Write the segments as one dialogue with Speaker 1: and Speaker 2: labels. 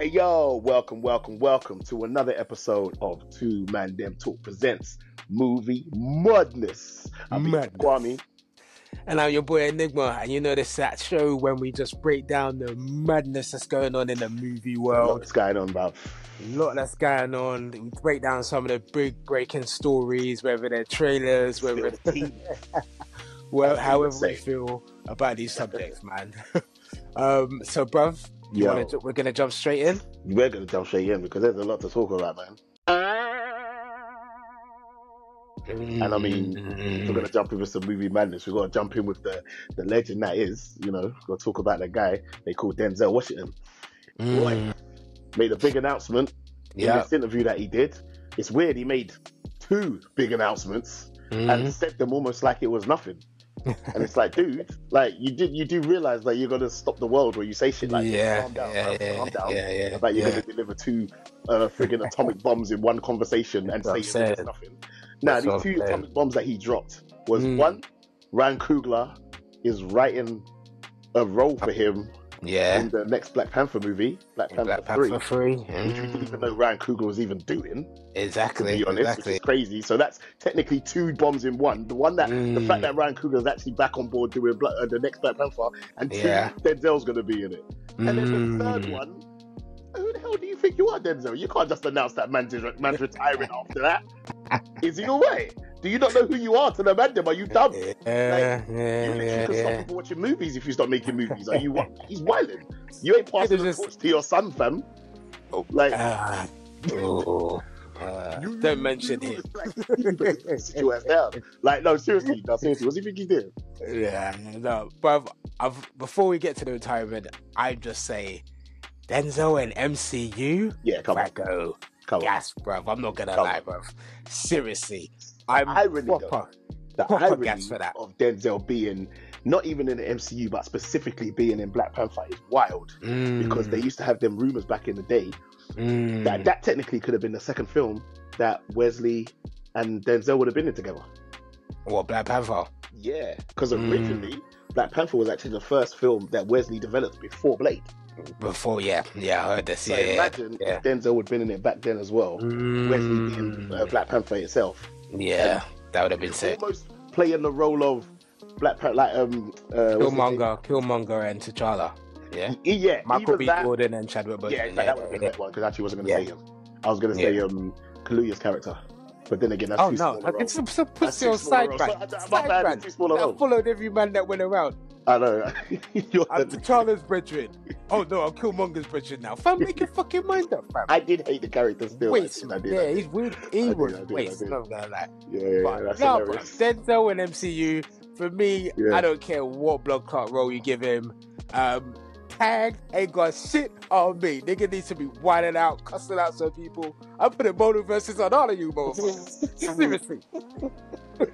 Speaker 1: Hey yo, welcome, welcome, welcome to another episode of Two Man Dem Talk presents movie Madness. I'm
Speaker 2: Madness.
Speaker 1: Kwame.
Speaker 2: And I'm your boy Enigma, and you know this that show when we just break down the madness that's going on in the movie world.
Speaker 1: What's going on, bruv?
Speaker 2: A lot that's going on. We break down some of the big breaking stories, whether they're trailers, whether it's
Speaker 1: Still
Speaker 2: well, however we feel about these subjects, man. um, so, bruv, you
Speaker 1: Yo,
Speaker 2: wanna, we're gonna jump straight in.
Speaker 1: we're gonna jump straight in because there's a lot to talk about, man. And I mean, we're gonna jump in with some movie madness, we've got to jump in with the the legend that is, you know, to talk about the guy they call Denzel Washington.
Speaker 2: Mm,
Speaker 1: Made a big announcement in this interview that he did. It's weird, he made two big announcements
Speaker 2: Mm,
Speaker 1: and said them almost like it was nothing. and it's like, dude, like you did, you do realize that you're gonna stop the world when you say shit like,
Speaker 2: yeah,
Speaker 1: calm down,
Speaker 2: yeah, yeah,
Speaker 1: calm down.
Speaker 2: yeah, yeah,
Speaker 1: About you're
Speaker 2: yeah.
Speaker 1: gonna deliver two uh, friggin' atomic bombs in one conversation and
Speaker 2: That's
Speaker 1: say
Speaker 2: I'm
Speaker 1: it's
Speaker 2: saying.
Speaker 1: just nothing. Now,
Speaker 2: what
Speaker 1: these two atomic bombs that he dropped was
Speaker 2: Mm.
Speaker 1: one, Ryan Coogler is writing a role for him
Speaker 2: Yeah.
Speaker 1: in the next Black Panther movie, Black Panther
Speaker 2: Black
Speaker 1: 3,
Speaker 2: Panther 3.
Speaker 1: which we didn't
Speaker 2: Mm,
Speaker 1: even know Ryan Coogler was even doing, Exactly. to
Speaker 2: Exactly.
Speaker 1: be honest,
Speaker 2: exactly.
Speaker 1: which is crazy. So that's technically two bombs in one. The one that, the
Speaker 2: Mm.
Speaker 1: fact that Ryan Coogler is actually back on board doing Black, uh, the next Black Panther, and two,
Speaker 2: Yeah.
Speaker 1: Denzel's going to be in it. And then the third
Speaker 2: Mm.
Speaker 1: one, who the hell do you think you are, Denzel? You can't just announce that man's, man's retiring after that. Is he away? Do you not know who you are to the man? Are you dumb?
Speaker 2: Yeah,
Speaker 1: You
Speaker 2: yeah,
Speaker 1: literally
Speaker 2: yeah,
Speaker 1: could stop people watching movies if you stop making movies. Are you? He's wilding. You ain't passing the
Speaker 2: just-
Speaker 1: torch to your son, fam. Like,
Speaker 2: Ah, oh, uh,
Speaker 1: you-
Speaker 2: don't mention him.
Speaker 1: Like, sit your ass down. Like, no, seriously, no, seriously. What do you think he's doing?
Speaker 2: Yeah, no, but I've, before we get to the retirement, I just say Denzel and MCU,
Speaker 1: Yeah, come on,
Speaker 2: go
Speaker 1: come on.
Speaker 2: gas, bruv. I'm not gonna
Speaker 1: Come
Speaker 2: lie, bruv. Seriously, I'm
Speaker 1: irony, though. The irony
Speaker 2: for that.
Speaker 1: of Denzel being not even in the MCU, but specifically being in Black Panther is wild. Because they used to have them rumors back in the day
Speaker 2: Mm,
Speaker 1: that that technically could have been the second film that Wesley and Denzel would have been in together.
Speaker 2: what Black Panther?
Speaker 1: Yeah, because
Speaker 2: Mm.
Speaker 1: originally Black Panther was actually the first film that Wesley developed before Blade.
Speaker 2: Before, yeah, yeah, I heard this.
Speaker 1: So
Speaker 2: Yeah,
Speaker 1: imagine
Speaker 2: yeah.
Speaker 1: if Denzel would have been in it back then as well. Wesley being uh,
Speaker 2: Mm,
Speaker 1: Black Panther itself,
Speaker 2: yeah, that would have been sick.
Speaker 1: almost playing the role of Black Panther, like um, uh, what's his name?
Speaker 2: Killmonger, Killmonger, and T'Challa. Yeah,
Speaker 1: Yeah,
Speaker 2: Michael
Speaker 1: either
Speaker 2: B.
Speaker 1: that,
Speaker 2: Jordan and Chadwick Boseman.
Speaker 1: Yeah, that would have been that one because actually wasn't going to
Speaker 2: Yeah.
Speaker 1: say him. I was going to say um Kaluuya's character, but then again, that's
Speaker 2: Oh
Speaker 1: too
Speaker 2: no,
Speaker 1: small a role.
Speaker 2: it's a, it's a
Speaker 1: That's
Speaker 2: pussy
Speaker 1: too
Speaker 2: on
Speaker 1: small a
Speaker 2: side
Speaker 1: role.
Speaker 2: man.
Speaker 1: So, my
Speaker 2: Side
Speaker 1: bad,
Speaker 2: man.
Speaker 1: it's too small a role.
Speaker 2: That followed every man that went around.
Speaker 1: I know.
Speaker 2: I'm
Speaker 1: the-
Speaker 2: T'Challa's brethren. Oh no, I'm Killmonger's brethren now. Fam, make your fucking mind up, fam.
Speaker 1: I did hate the character still.
Speaker 2: Wait,
Speaker 1: I did, I did,
Speaker 2: yeah,
Speaker 1: I did.
Speaker 2: he's weird. He
Speaker 1: I
Speaker 2: was
Speaker 1: did,
Speaker 2: waste. No, no, like,
Speaker 1: Yeah, yeah, yeah, that's
Speaker 2: no,
Speaker 1: hilarious.
Speaker 2: Denzel and MCU. For me,
Speaker 1: Yeah.
Speaker 2: I don't care what blood clot role you give him. Um, Tag ain't got shit on me. Nigga needs to be whining out, cussing out some people. I'm putting multiverses on all of you, motherfuckers. Seriously.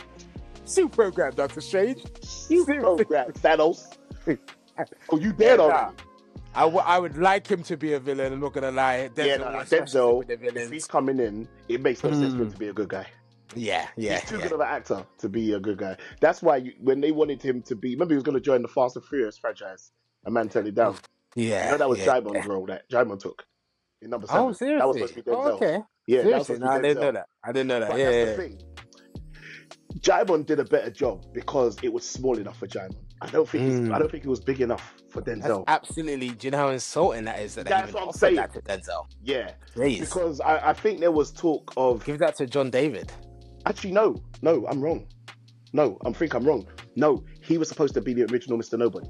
Speaker 2: Suit program, Doctor Strange. Seriously.
Speaker 1: Program Thanos. Oh, you dead
Speaker 2: Yeah,
Speaker 1: already?
Speaker 2: I, w- I would like him to be a villain. I'm not gonna lie. Denzel,
Speaker 1: Yeah, nah, Denzel, If he's coming in, it makes no sense for him
Speaker 2: Mm.
Speaker 1: to be a good guy.
Speaker 2: Yeah, yeah,
Speaker 1: he's too
Speaker 2: yeah.
Speaker 1: good of an actor to be a good guy. That's why you, when they wanted him to be, remember he was going to join the Fast and Furious franchise. A man turned it down.
Speaker 2: yeah.
Speaker 1: you know that was
Speaker 2: yeah,
Speaker 1: Djimon's
Speaker 2: yeah.
Speaker 1: role that Djimon took in number seven.
Speaker 2: Oh, seriously?
Speaker 1: That was supposed to be Denzel.
Speaker 2: Oh, okay.
Speaker 1: Yeah, that was
Speaker 2: seriously, no, I didn't know that. I didn't know that.
Speaker 1: But
Speaker 2: yeah,
Speaker 1: Djimon did a better job because it was small enough for Djimon. I don't think
Speaker 2: Mm.
Speaker 1: I don't think it was big enough for
Speaker 2: That's
Speaker 1: Denzel.
Speaker 2: absolutely. Do you know how insulting that is? That
Speaker 1: That's what I'm saying.
Speaker 2: that to Denzel.
Speaker 1: yeah,
Speaker 2: Please
Speaker 1: because I, I think there was talk of
Speaker 2: give that to John David.
Speaker 1: actually no, no, I'm wrong. No, I think I'm wrong. No, he was supposed to be the original Mr. Nobody.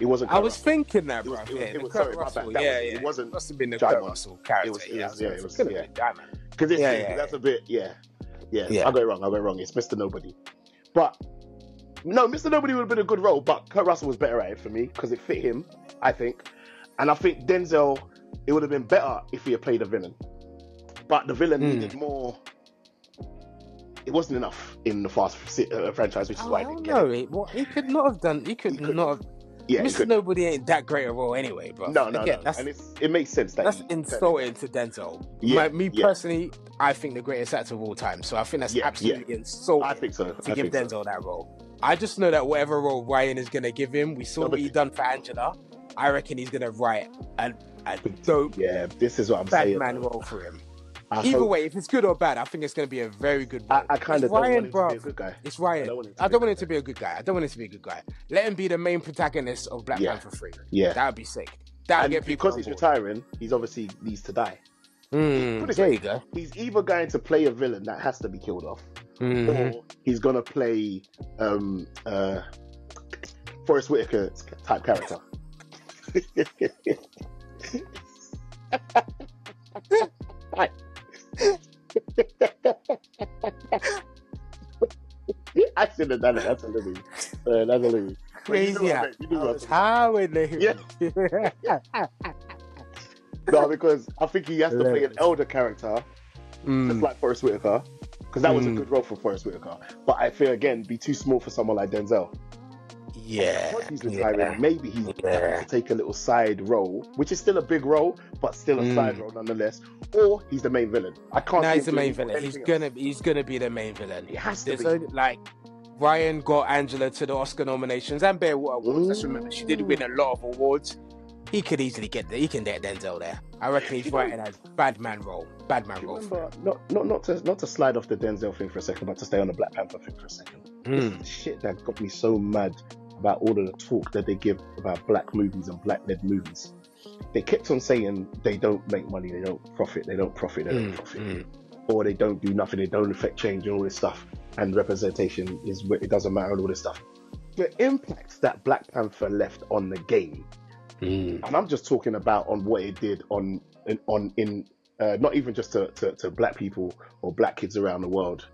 Speaker 1: It wasn't.
Speaker 2: I was
Speaker 1: Russell.
Speaker 2: thinking that,
Speaker 1: It was-
Speaker 2: bro.
Speaker 1: it was-
Speaker 2: yeah,
Speaker 1: it was-
Speaker 2: Kurt
Speaker 1: sorry,
Speaker 2: Russell.
Speaker 1: That
Speaker 2: yeah,
Speaker 1: was-
Speaker 2: yeah.
Speaker 1: it wasn't
Speaker 2: must have been the Kurt Russell character.
Speaker 1: It was- it
Speaker 2: yeah,
Speaker 1: was- yeah, it was- yeah. Because it's
Speaker 2: yeah,
Speaker 1: yeah, that's a bit yeah, yeah.
Speaker 2: Yeah.
Speaker 1: I got it wrong. I got it wrong. It's Mr. Nobody, but no, Mr. Nobody would have been a good role, but Kurt Russell was better at it for me because it fit him, I think, and I think Denzel. It would have been better if he had played a villain, but the villain
Speaker 2: Hmm.
Speaker 1: needed more. It wasn't enough in the Fast uh, franchise, which is
Speaker 2: Oh,
Speaker 1: why I didn't get
Speaker 2: know.
Speaker 1: it.
Speaker 2: He, what, he could not have done. He could,
Speaker 1: He could-
Speaker 2: not have.
Speaker 1: Yeah,
Speaker 2: Mr. Nobody ain't that great a role anyway, bro.
Speaker 1: no, no,
Speaker 2: Again,
Speaker 1: no,
Speaker 2: That's
Speaker 1: and it's, it makes sense that
Speaker 2: that's
Speaker 1: he-
Speaker 2: insulting to Denzel.
Speaker 1: Yeah,
Speaker 2: My, me
Speaker 1: yeah.
Speaker 2: personally, I think the greatest actor of all time. So I think that's
Speaker 1: Yeah,
Speaker 2: absolutely insulting
Speaker 1: I think so.
Speaker 2: to
Speaker 1: I
Speaker 2: give
Speaker 1: think so.
Speaker 2: Denzel that role. I just know that whatever role Ryan is gonna give him, we saw
Speaker 1: No,
Speaker 2: what he done for Angela. I reckon he's gonna write an a dope
Speaker 1: Yeah, this is what I'm saying.
Speaker 2: bad man role for him.
Speaker 1: I
Speaker 2: Either
Speaker 1: hope-
Speaker 2: way, if it's good or bad, I think it's going to be a very good role.
Speaker 1: I, I kind
Speaker 2: It's
Speaker 1: of don't
Speaker 2: Ryan,
Speaker 1: want him to be a good guy.
Speaker 2: It's Ryan.
Speaker 1: I don't want him to
Speaker 2: I
Speaker 1: be
Speaker 2: don't
Speaker 1: a
Speaker 2: want him
Speaker 1: good
Speaker 2: to be a good guy. I don't want him to be a good guy. Let him be the main protagonist of Black
Speaker 1: Yeah.
Speaker 2: Panther 3.
Speaker 1: Yeah,
Speaker 2: That would be sick. That would
Speaker 1: and
Speaker 2: get people
Speaker 1: because he's retiring, he's obviously needs to die.
Speaker 2: Mm, there
Speaker 1: this
Speaker 2: you go.
Speaker 1: He's either going to play a villain that has to be killed off,
Speaker 2: Mhm.
Speaker 1: or he's gonna play um uh Forrest Whitaker type character. I should have done it. That's a Louis. Uh, that's a Louis. But you know
Speaker 2: Crazy.
Speaker 1: I
Speaker 2: how-
Speaker 1: meant. You know
Speaker 2: I
Speaker 1: what
Speaker 2: was
Speaker 1: I
Speaker 2: howling there.
Speaker 1: meant. No, because I think he has to play an elder character
Speaker 2: Mm,
Speaker 1: just like Forrest Whitaker, because that was a
Speaker 2: Mm.
Speaker 1: good role for Forrest Whitaker. But I feel again be too small for someone like Denzel.
Speaker 2: Yeah.
Speaker 1: He's retiring,
Speaker 2: yeah.
Speaker 1: maybe he's
Speaker 2: Yeah.
Speaker 1: to take a little side role, which is still a big role, but still a
Speaker 2: Mm.
Speaker 1: side role nonetheless. Or he's the main villain. I can't.
Speaker 2: No, he's the main villain. He's
Speaker 1: else.
Speaker 2: gonna he's gonna be the main villain.
Speaker 1: He has to be.
Speaker 2: only like Ryan got Angela to the Oscar nominations and Bear Water Awards. Let's remember she did win a lot of awards. He could easily get there. He can get Denzel there. I reckon he's writing a bad man role. Bad man role.
Speaker 1: Remember, not, not, not, to, not to slide off the Denzel thing for a second, but to stay on the Black Panther thing for a second. The shit that got me so mad about all of the talk that they give about black movies and black led movies. They kept on saying they don't make money, they don't profit, they don't profit, they don't
Speaker 2: Mm,
Speaker 1: profit.
Speaker 2: mm,
Speaker 1: or they don't do nothing, they don't affect change and all this stuff, and representation is it doesn't matter and all this stuff. The impact that Black Panther left on the game,
Speaker 2: mm,
Speaker 1: and I'm just talking about on what it did on in, on in uh, not even just to, to, to black people or black kids around the world,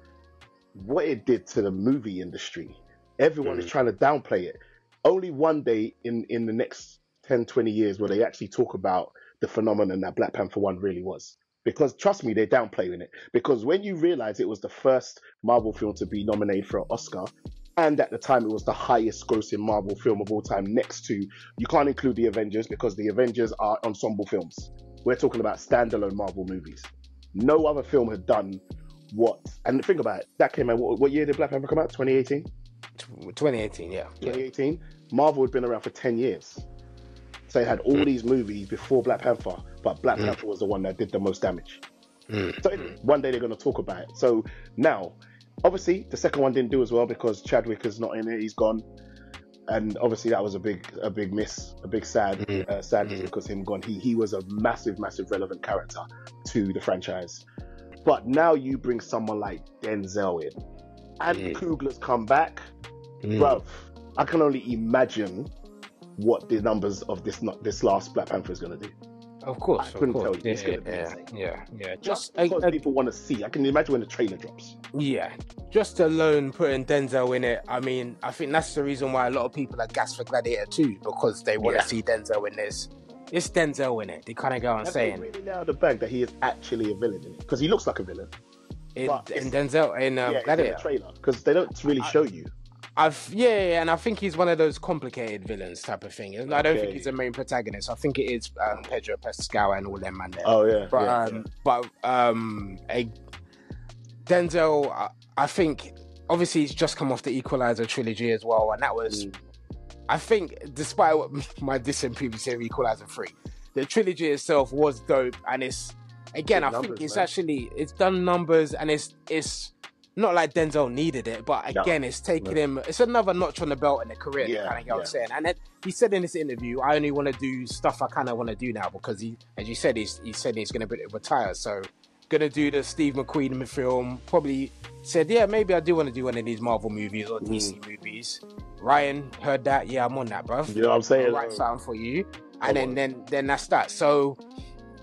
Speaker 1: what it did to the movie industry. Everyone is
Speaker 2: Mm.
Speaker 1: trying to downplay it. Only one day in in the next 10, 20 years will they actually talk about the phenomenon that Black Panther 1 really was. Because trust me, they're downplaying it. Because when you realize it was the first Marvel film to be nominated for an Oscar, and at the time it was the highest grossing Marvel film of all time, next to, you can't include the Avengers because the Avengers are ensemble films. We're talking about standalone Marvel movies. No other film had done what, and think about it, that came out, what, what year did Black Panther come out? 2018?
Speaker 2: Tw- 2018, yeah. yeah.
Speaker 1: 2018. Marvel had been around for 10 years. So they had all these movies before Black Panther, but Black
Speaker 2: Mm.
Speaker 1: Panther was the one that did the most damage.
Speaker 2: Mm,
Speaker 1: So one day they're going to talk about it. So now, obviously, the second one didn't do as well because Chadwick is not in it; he's gone, and obviously that was a big, a big miss, a big sad,
Speaker 2: Mhm.
Speaker 1: uh, sadness
Speaker 2: Mhm.
Speaker 1: because him gone. He he was a massive, massive relevant character to the franchise. But now you bring someone like Denzel in, and
Speaker 2: Mhm.
Speaker 1: Coogler's come back,
Speaker 2: mm.
Speaker 1: bruv. I can only imagine what the numbers of this not this last Black Panther is going to do.
Speaker 2: Of course,
Speaker 1: I couldn't
Speaker 2: course.
Speaker 1: tell you.
Speaker 2: Yeah,
Speaker 1: It's gonna be
Speaker 2: yeah, yeah, yeah.
Speaker 1: Just
Speaker 2: Just
Speaker 1: because people want to see. I can imagine when the trailer drops.
Speaker 2: Yeah, just alone putting Denzel in it. I mean, I think that's the reason why a lot of people are gassed for Gladiator too because they want to
Speaker 1: Yeah.
Speaker 2: see Denzel in this. It's Denzel in it. They kind of go on
Speaker 1: Have
Speaker 2: saying
Speaker 1: really nailed the bag that he is actually a villain in it because he looks like a villain.
Speaker 2: in, in Denzel in um,
Speaker 1: yeah, it's in the
Speaker 2: Gladiator.
Speaker 1: trailer because they don't really show you.
Speaker 2: I've yeah, yeah, and I think he's one of those complicated villains type of thing. I don't think he's the main protagonist. I think it is um, Pedro Pascal and all them man there.
Speaker 1: Oh yeah,
Speaker 2: but
Speaker 1: yeah,
Speaker 2: um, but um, a Denzel, I, I think obviously he's just come off the Equalizer trilogy as well, and that was,
Speaker 1: Mm.
Speaker 2: I think, despite what my dissing previously of Equalizer three, the trilogy itself was dope, and it's again,
Speaker 1: Big
Speaker 2: I think it's
Speaker 1: man.
Speaker 2: actually it's done numbers, and it's it's. Not like Denzel needed it, but
Speaker 1: No.
Speaker 2: again, it's taking
Speaker 1: No.
Speaker 2: him. It's another notch on the belt in the career.
Speaker 1: Yeah,
Speaker 2: kind of get what I'm saying. And then he said in this interview, "I only want to do stuff I kind of want to do now because he, as you said, he's he said he's going to retire. So gonna do the Steve McQueen film. Probably said, yeah, maybe I do want to do one of these Marvel movies or DC
Speaker 1: Mm.
Speaker 2: movies. Ryan heard that. Yeah, I'm on that, bro.
Speaker 1: You know what I'm saying?
Speaker 2: Write something for you, and then then then that's that. So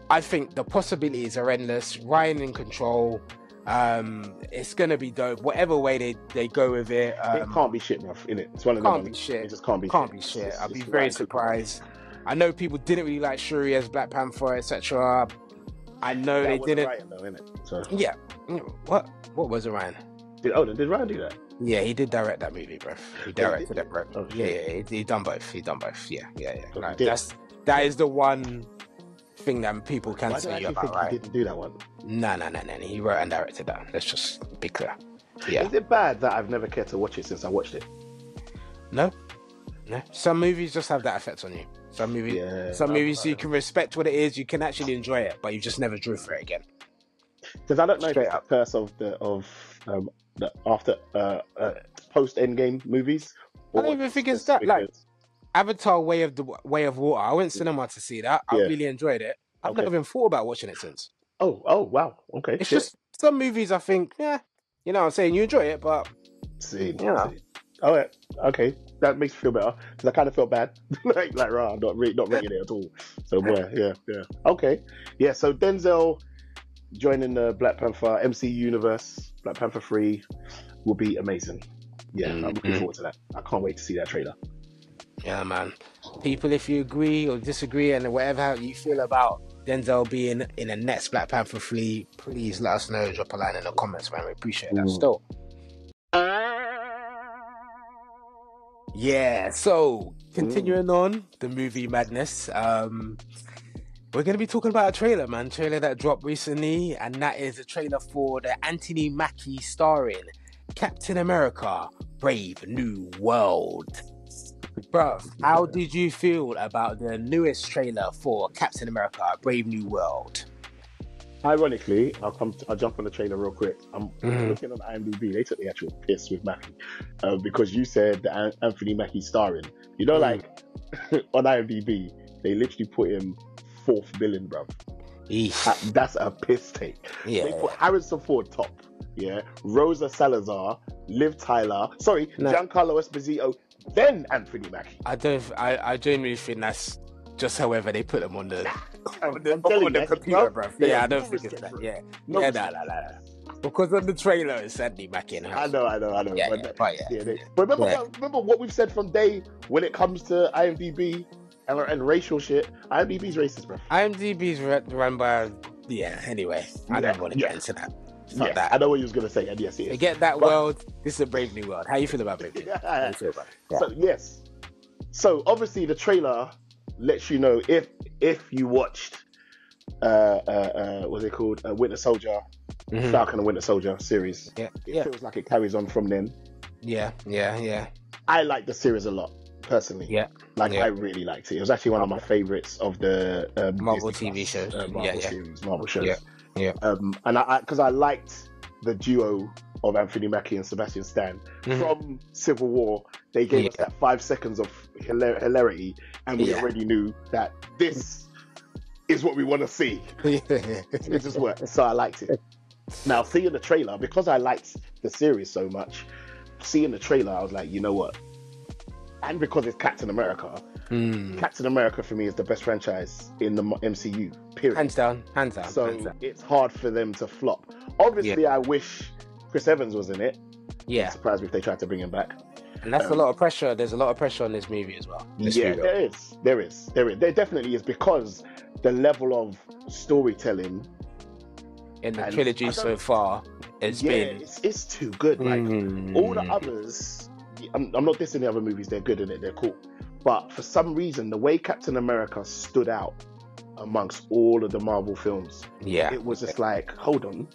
Speaker 2: I think the possibilities are endless. Ryan in control. Um, it's gonna be dope. Whatever way they, they go with it,
Speaker 1: it
Speaker 2: um,
Speaker 1: can't be shit, enough in it. It's one of
Speaker 2: can't
Speaker 1: them.
Speaker 2: be shit.
Speaker 1: It just can't be.
Speaker 2: can't
Speaker 1: shit.
Speaker 2: be shit.
Speaker 1: it's-
Speaker 2: I'd be
Speaker 1: it's
Speaker 2: very surprised. I know people didn't really like Shuri as Black Panther, etc. I know
Speaker 1: That
Speaker 2: they didn't.
Speaker 1: Ryan, though? So
Speaker 2: Yeah. What? What was it, Ryan?
Speaker 1: did oh did Ryan do that?
Speaker 2: Yeah, he did direct that movie, bro. He directed
Speaker 1: did
Speaker 2: it, bro.
Speaker 1: Oh,
Speaker 2: yeah, yeah, he, he done both. He done both. Yeah, yeah, yeah.
Speaker 1: Oh,
Speaker 2: Like, that's that is the one thing that people can
Speaker 1: Why
Speaker 2: say
Speaker 1: actually
Speaker 2: about
Speaker 1: think
Speaker 2: right.
Speaker 1: he didn't do that one?
Speaker 2: No, no, no, no. He wrote and directed that. Let's just be clear. Yeah.
Speaker 1: Is it bad that I've never cared to watch it since I watched it?
Speaker 2: No, no. Some movies just have that effect on you. Some movies,
Speaker 1: Yeah,
Speaker 2: some movies you can respect what it is, you can actually enjoy it, but you just never drew for it again.
Speaker 1: because I don't know
Speaker 2: Straight
Speaker 1: a curse of the of um the after uh, uh post Endgame movies.
Speaker 2: I don't even think it's that, like- Avatar: Way of the Way of Water. I went cinema to see that. I
Speaker 1: Yeah.
Speaker 2: really enjoyed it. I've
Speaker 1: Okay.
Speaker 2: never even thought about watching it since.
Speaker 1: oh oh wow okay
Speaker 2: It's
Speaker 1: shit.
Speaker 2: just some movies I think, yeah, you know what I'm saying? You enjoy it, but
Speaker 1: See,
Speaker 2: Yeah.
Speaker 1: see. Oh, yeah. okay. That makes me feel better because I kind of felt bad, like like rah, I'm not re- not rating it at all. So yeah, yeah, yeah. Okay, yeah. So Denzel joining the Black Panther MC universe, Black Panther three, will be amazing. Yeah, I'm looking
Speaker 2: Mhm.
Speaker 1: forward to that. I can't wait to see that trailer.
Speaker 2: Yeah, man. People, if you agree or disagree and whatever you feel about Denzel being in the next Black Panther 3, please let us know. Drop a line in the comments, man. We appreciate that
Speaker 1: Mm.
Speaker 2: still. Yeah, so continuing on the movie madness, um, we're going to be talking about a trailer, man. Trailer that dropped recently, and that is a trailer for the Anthony Mackie starring Captain America Brave New World. Bruv, how did you feel about the newest trailer for Captain America Brave New World?
Speaker 1: Ironically, I'll come. To, I'll jump on the trailer real quick. I'm
Speaker 2: Mhm.
Speaker 1: looking on IMDb. They took the actual piss with Mackie uh, because you said that Anthony Mackie starring. You know,
Speaker 2: Mm.
Speaker 1: like on IMDb, they literally put him fourth billion, bro.
Speaker 2: Eesh.
Speaker 1: That's a piss take.
Speaker 2: Yeah.
Speaker 1: They put Harrison Ford top. Yeah, Rosa Salazar, Liv Tyler, sorry,
Speaker 2: No.
Speaker 1: Giancarlo Esposito, then Anthony Mackie.
Speaker 2: I don't. I, I genuinely think that's just however they put them on the on the, on the
Speaker 1: you,
Speaker 2: computer,
Speaker 1: bro.
Speaker 2: bro. Yeah, I don't think it's that. Yeah,
Speaker 1: No
Speaker 2: yeah, nah, nah. Because on the trailer it's Andy Mackie.
Speaker 1: I know, I know, I know.
Speaker 2: Yeah,
Speaker 1: but,
Speaker 2: yeah, but yeah.
Speaker 1: yeah, they- but remember,
Speaker 2: Yeah.
Speaker 1: what, remember what we've said from day when it comes to IMDb and, and racial shit. IMDb's racist, bro.
Speaker 2: IMDb's run by. Yeah. Anyway, I
Speaker 1: Yeah,
Speaker 2: don't want to
Speaker 1: yeah.
Speaker 2: get into that. Fuck
Speaker 1: Yeah,
Speaker 2: that.
Speaker 1: I know what you was gonna say, and yes, it
Speaker 2: They
Speaker 1: is.
Speaker 2: get that
Speaker 1: But-
Speaker 2: world. This is a brave new world. How you feel about brave new world? How you feel about it? Yeah.
Speaker 1: So yes, so obviously the trailer lets you know if if you watched uh uh, uh what's it called uh, Winter Soldier,
Speaker 2: Mhm.
Speaker 1: Falcon and Winter Soldier series.
Speaker 2: Yeah,
Speaker 1: It
Speaker 2: yeah,
Speaker 1: feels like it carries on from then.
Speaker 2: yeah, yeah, yeah,
Speaker 1: I like the series a lot personally.
Speaker 2: yeah.
Speaker 1: Like
Speaker 2: Yeah.
Speaker 1: I really liked it. It was actually one of my favorites of the um,
Speaker 2: Marvel
Speaker 1: Disney
Speaker 2: TV shows.
Speaker 1: uh, Marvel
Speaker 2: yeah.
Speaker 1: series, Marvel shows.
Speaker 2: Yeah, yeah.
Speaker 1: Um, and I because I, liked the duo of Anthony Mackie and Sebastian Stan
Speaker 2: Mhm.
Speaker 1: from Civil War. They gave us that five seconds of hilar- hilarity, and we
Speaker 2: Yeah.
Speaker 1: already knew that this is what we want to see. It just worked, so I liked it. Now seeing the trailer because I liked the series so much, seeing the trailer, I was like, you know what? And because it's Captain America,
Speaker 2: Mm.
Speaker 1: Captain America for me is the best franchise in the MCU. Period.
Speaker 2: Hands down, hands down.
Speaker 1: so
Speaker 2: hands down.
Speaker 1: it's hard for them to flop. Obviously, I wish Chris Evans was in it.
Speaker 2: Yeah,
Speaker 1: Surprised me if they tried to bring him back.
Speaker 2: and that's a
Speaker 1: um,
Speaker 2: lot of pressure. There's a lot of pressure on this movie as well. Let's
Speaker 1: yeah, there is, there is, there is, there definitely is because the level of storytelling.
Speaker 2: in the trilogy so far, it's
Speaker 1: yeah,
Speaker 2: been
Speaker 1: it's, it's too good. Like
Speaker 2: Mm.
Speaker 1: all the others, I'm, I'm not dissing the other movies. They're good in it. They're cool. But for some reason, the way Captain America stood out amongst all of the Marvel films,
Speaker 2: yeah.
Speaker 1: it was just like, hold on,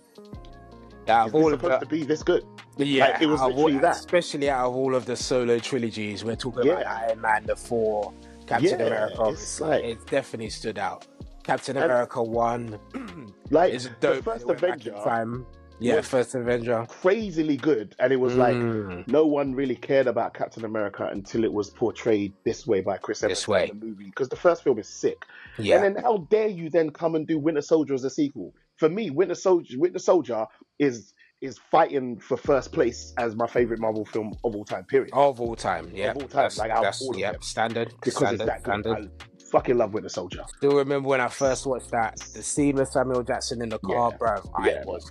Speaker 2: Out of all of
Speaker 1: supposed
Speaker 2: the,
Speaker 1: to be this good?
Speaker 2: yeah,
Speaker 1: like, it was literally
Speaker 2: all,
Speaker 1: that.
Speaker 2: especially out of all of the solo trilogies, we're talking about
Speaker 1: Yeah.
Speaker 2: Iron Man, the four, Captain
Speaker 1: Yeah,
Speaker 2: America.
Speaker 1: it's like-
Speaker 2: it definitely stood out. Captain America one
Speaker 1: Like
Speaker 2: is
Speaker 1: the
Speaker 2: dope.
Speaker 1: first
Speaker 2: back in
Speaker 1: Avenger
Speaker 2: time. Yeah,
Speaker 1: was-
Speaker 2: first Avenger.
Speaker 1: crazily good, and it was like
Speaker 2: Mm.
Speaker 1: no one really cared about Captain America until it was portrayed this way by Chris Evans
Speaker 2: This way.
Speaker 1: in the movie. Because the first film is sick,
Speaker 2: yeah,
Speaker 1: and then how dare you then come and do Winter Soldier as a sequel? For me, Winter Soldier, Winter Soldier is is fighting for first place as my favorite Marvel film of all time. Period.
Speaker 2: of all time. Yeah, Of
Speaker 1: all time,
Speaker 2: that's,
Speaker 1: like, out of all of
Speaker 2: yeah,
Speaker 1: them.
Speaker 2: standard.
Speaker 1: because
Speaker 2: standard,
Speaker 1: it's that good.
Speaker 2: standard.
Speaker 1: I fucking love Winter Soldier.
Speaker 2: Still remember when I first watched that, the scene with Samuel Jackson in the car,
Speaker 1: Yeah.
Speaker 2: bruv. I
Speaker 1: Yeah.
Speaker 2: was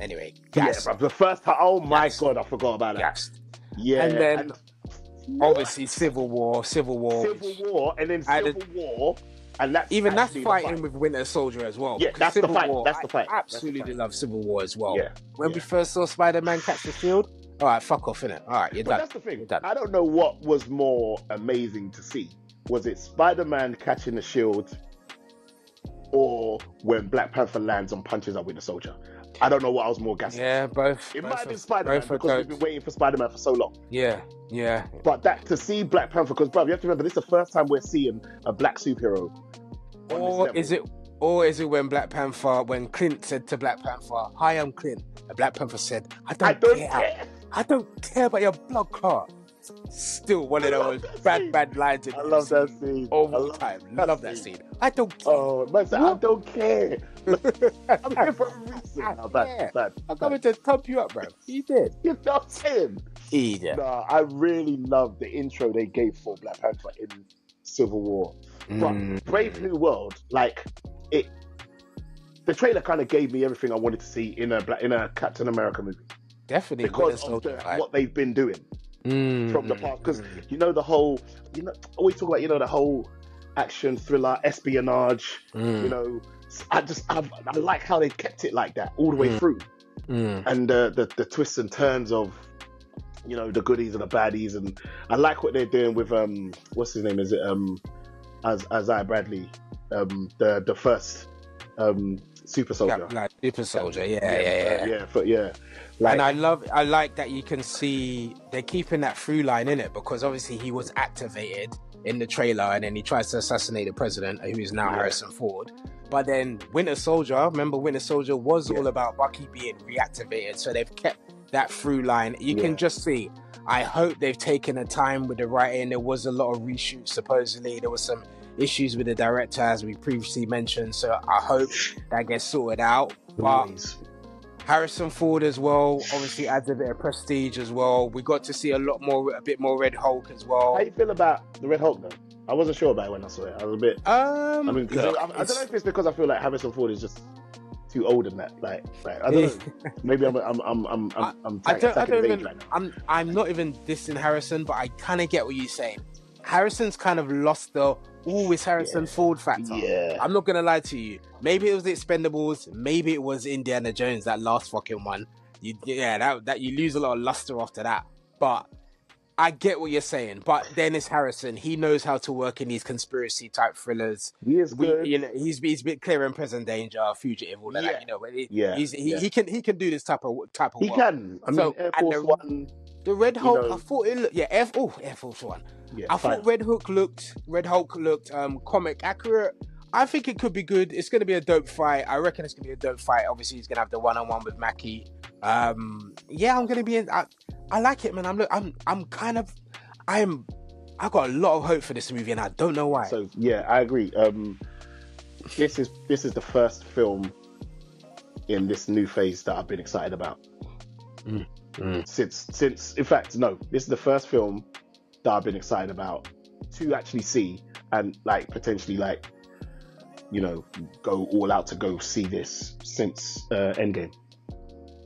Speaker 2: anyway.
Speaker 1: Yeah,
Speaker 2: Gassed,
Speaker 1: the first time, oh my
Speaker 2: Yes.
Speaker 1: god, I forgot about that.
Speaker 2: gassed.
Speaker 1: Yeah,
Speaker 2: And then
Speaker 1: and-
Speaker 2: Obviously, Civil War, Civil War.
Speaker 1: Civil War, and then Civil War, and that's
Speaker 2: Even that's fighting
Speaker 1: fight.
Speaker 2: with Winter Soldier as well.
Speaker 1: Yeah, that's the fight,
Speaker 2: War,
Speaker 1: that's the fight,
Speaker 2: I absolutely
Speaker 1: fight.
Speaker 2: love Civil War as well.
Speaker 1: Yeah,
Speaker 2: When we first saw Spider Man catch the shield, all right, fuck off, innit? All right, you're
Speaker 1: But
Speaker 2: done.
Speaker 1: that's the thing.
Speaker 2: You're done.
Speaker 1: I don't know what was more amazing to see. Was it Spider-Man catching the shield, or when Black Panther lands and punches up with the soldier? I don't know what I was more gassed.
Speaker 2: Yeah, both.
Speaker 1: It
Speaker 2: both
Speaker 1: might have been Spider Man because we've been waiting for Spider Man for so long.
Speaker 2: Yeah, yeah.
Speaker 1: But that to see Black Panther, because bro, you have to remember this is the first time we're seeing a black superhero.
Speaker 2: Or is it? Or is it when Black Panther, when Clint said to Black Panther, "Hi, I'm Clint," and Black Panther said, "I don't,
Speaker 1: I don't
Speaker 2: care.
Speaker 1: care.
Speaker 2: I don't care about your blood clot." Still one of
Speaker 1: I
Speaker 2: those bad,
Speaker 1: scene.
Speaker 2: bad lines in
Speaker 1: I love that scene.
Speaker 2: all
Speaker 1: I love
Speaker 2: time.
Speaker 1: that
Speaker 2: Love that
Speaker 1: scene.
Speaker 2: I don't care.
Speaker 1: Oh, said, I don't care. I'm here for a reason.
Speaker 2: I
Speaker 1: No, bad,
Speaker 2: care.
Speaker 1: bad,
Speaker 2: I'm coming to thump you up, bro. He did.
Speaker 1: You know what I'm saying?
Speaker 2: He did.
Speaker 1: Nah, I really love the intro they gave for Black Panther in Civil War. But
Speaker 2: Mm.
Speaker 1: Brave New World, like it, the trailer kind of gave me everything I wanted to see in a in a Captain America movie
Speaker 2: Definitely
Speaker 1: because of the, what they've been doing
Speaker 2: Mm,
Speaker 1: from the past. Because you know the whole, you know, always talk about you know the whole action thriller, espionage.
Speaker 2: Mm,
Speaker 1: You know, I just I, I like how they kept it like that all the way
Speaker 2: Mm.
Speaker 1: through.
Speaker 2: mm.
Speaker 1: and uh, the the twists and turns of you know the goodies and the baddies and I like what they're doing with um what's his name is it um as Isaiah Bradley um the the first um super soldier
Speaker 2: Super Soldier, yeah, yeah, yeah.
Speaker 1: uh, yeah but yeah like
Speaker 2: and I love, I like that you can see they're keeping that through line in it because obviously he was activated in the trailer and then he tries to assassinate the president, who is now
Speaker 1: Yeah.
Speaker 2: Harrison Ford. But then Winter Soldier, remember Winter Soldier was
Speaker 1: Yeah.
Speaker 2: all about Bucky being reactivated, so they've kept that through line. You
Speaker 1: Yeah.
Speaker 2: can just see. I hope they've taken the time with the writing. There was a lot of reshoots supposedly. There was some issues with the director, as we previously mentioned. So I hope that gets sorted out. But. Harrison Ford as well obviously adds a bit of prestige as well. We got to see a lot more, a bit more Red Hulk as well.
Speaker 1: how you feel about the Red Hulk though I wasn't sure about it when I saw it I was a bit
Speaker 2: Um,
Speaker 1: I mean I, I don't know if it's because I feel like Harrison Ford is just too old in that like, like I don't know maybe I'm I'm I'm I'm I'm, I'm
Speaker 2: I don't, I don't even.
Speaker 1: right.
Speaker 2: I'm, I'm not even dissing Harrison, but I kind of get what you're saying. Harrison's kind of lost the always Harrison
Speaker 1: Yeah.
Speaker 2: Ford factor.
Speaker 1: yeah
Speaker 2: I'm not gonna lie to you. Maybe it was the Expendables. Maybe it was Indiana Jones that last fucking one. You, yeah, that that you lose a lot of luster after that. But I get what you're saying. But Dennis Harrison, he knows how to work in these conspiracy type thrillers.
Speaker 1: he is
Speaker 2: We,
Speaker 1: good
Speaker 2: you know, he's he's a bit clear and present danger, fugitive, all of
Speaker 1: Yeah.
Speaker 2: that. You know, but he,
Speaker 1: Yeah,
Speaker 2: he's, he,
Speaker 1: yeah.
Speaker 2: he can he can do this type of type of
Speaker 1: He
Speaker 2: work.
Speaker 1: can. I mean,
Speaker 2: So,
Speaker 1: Air Force
Speaker 2: the-
Speaker 1: One.
Speaker 2: The Red
Speaker 1: you
Speaker 2: Hulk,
Speaker 1: know-
Speaker 2: I thought it looked yeah, F oh Air Force One.
Speaker 1: Yeah,
Speaker 2: I
Speaker 1: fine.
Speaker 2: thought Red Hulk looked Red Hulk looked um comic accurate. I think it could be good. It's gonna be a dope fight. I reckon it's gonna be a dope fight. Obviously, he's gonna have the one on one with Mackie. Um, yeah, I'm gonna be in. I, I like it, man. I'm look. I'm I'm kind of. I'm. I got a lot of hope for this movie, and I don't know why.
Speaker 1: So yeah, I agree. Um, this is this is the first film in this new phase that I've been excited about
Speaker 2: Mm, mm.
Speaker 1: since since. In fact, no, this is the first film that I've been excited about to actually see and like potentially like you know go all out to go see this since uh, Endgame.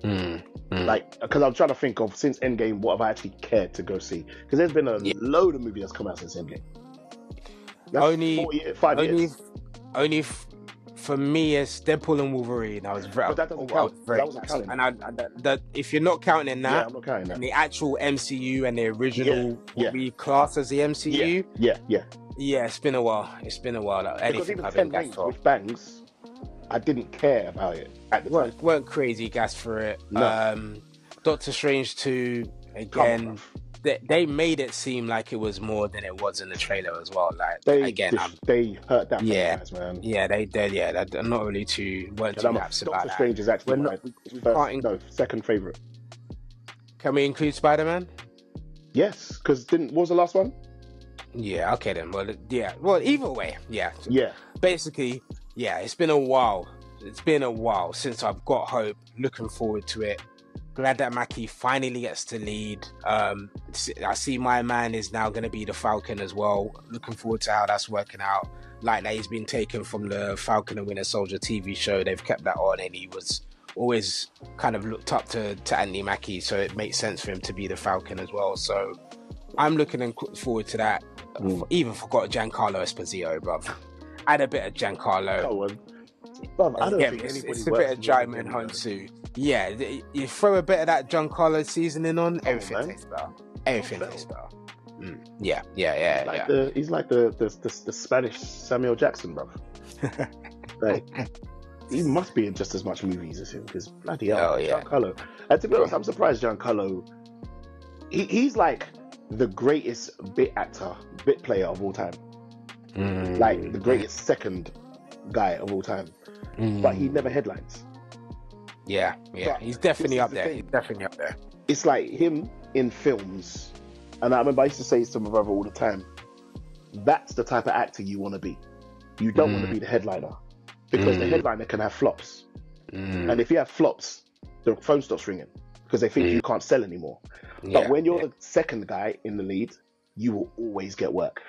Speaker 2: Mm, mm.
Speaker 1: Like, because I'm trying to think of since Endgame, what have I actually cared to go see? Because there's been a
Speaker 2: Yeah.
Speaker 1: load of movies that's come out since Endgame. That's
Speaker 2: Only-
Speaker 1: years, five
Speaker 2: only,
Speaker 1: years.
Speaker 2: only for me, it's Deadpool and Wolverine. I was very,
Speaker 1: But that doesn't count.
Speaker 2: very
Speaker 1: That wasn't counting.
Speaker 2: And I, I, that, that- if you're not counting that, yeah,
Speaker 1: I'm not counting that.
Speaker 2: the actual MCU and the original
Speaker 1: yeah.
Speaker 2: what we class as the MCU,
Speaker 1: Yeah, yeah.
Speaker 2: yeah, it's been a while. It's been a while. Like,
Speaker 1: Because even
Speaker 2: I've
Speaker 1: Ten Rings with bangs, I didn't care about it at the
Speaker 2: weren't, weren't crazy gas for it.
Speaker 1: No.
Speaker 2: Um, Doctor Strange 2,
Speaker 1: Come on,
Speaker 2: again,
Speaker 1: bruv.
Speaker 2: They, they made it seem like it was more than it was in the trailer as well. Like,
Speaker 1: they
Speaker 2: again,
Speaker 1: dis- they hurt that
Speaker 2: Yeah.
Speaker 1: franchise, man.
Speaker 2: yeah, they did, yeah, I'm not really too, weren't too
Speaker 1: I'm
Speaker 2: about
Speaker 1: Doctor. Strange is actually
Speaker 2: not-
Speaker 1: first,
Speaker 2: can't
Speaker 1: no second favorite.
Speaker 2: Can we include Spider Man?
Speaker 1: Yes, because didn't what was the last one?
Speaker 2: Yeah, okay then. Well, yeah. Well, either way, yeah.
Speaker 1: Yeah,
Speaker 2: Basically, yeah. It's been a while. It's been a while since I've got hope. Looking forward to it. Glad that Mackie finally gets to lead. Um, I see my man is now going to be the Falcon as well. Looking forward to how that's working out. Like that, he's been taken from the Falcon and Winter Soldier TV show. They've kept that on, and he was always kind of looked up to to Andy Mackie, so it makes sense for him to be the Falcon as well. So I'm looking forward to that.
Speaker 1: Mm.
Speaker 2: Even forgot Giancarlo Esposito, bruv. Add a bit of Giancarlo.
Speaker 1: Bruv, I don't
Speaker 2: Yeah,
Speaker 1: think
Speaker 2: it's,
Speaker 1: anybody
Speaker 2: it's a bit of Djimon
Speaker 1: him,
Speaker 2: Hounsou. Yeah, you throw a bit of that Giancarlo seasoning on,
Speaker 1: Oh,
Speaker 2: everything
Speaker 1: man.
Speaker 2: tastes better. Everything tastes better. Mm. Yeah, yeah, yeah,
Speaker 1: Like
Speaker 2: yeah.
Speaker 1: the, he's like the, the the the Spanish Samuel Jackson, bruv. Like, he must be in just as much movies as him because bloody hell,
Speaker 2: Oh, yeah.
Speaker 1: Giancarlo. And to be honest, I'm surprised Giancarlo. He, he's like the greatest bit actor, bit player of all time.
Speaker 2: Mm,
Speaker 1: Like the greatest second guy of all time.
Speaker 2: Mm.
Speaker 1: But he never headlines.
Speaker 2: Yeah, yeah,
Speaker 1: But
Speaker 2: he's definitely up
Speaker 1: the
Speaker 2: there.
Speaker 1: thing.
Speaker 2: He's definitely up there.
Speaker 1: It's like him in films. And I remember I used to say to my brother all the time. That's the type of actor you want to be. You don't want
Speaker 2: Mm.
Speaker 1: to be the headliner because the
Speaker 2: Mm.
Speaker 1: headliner can have flops.
Speaker 2: Mm,
Speaker 1: And if you have flops, the phone stops ringing because they think
Speaker 2: Mm.
Speaker 1: you can't sell anymore.
Speaker 2: yeah,
Speaker 1: But when you're
Speaker 2: yeah,
Speaker 1: the second guy in the lead, you will always get work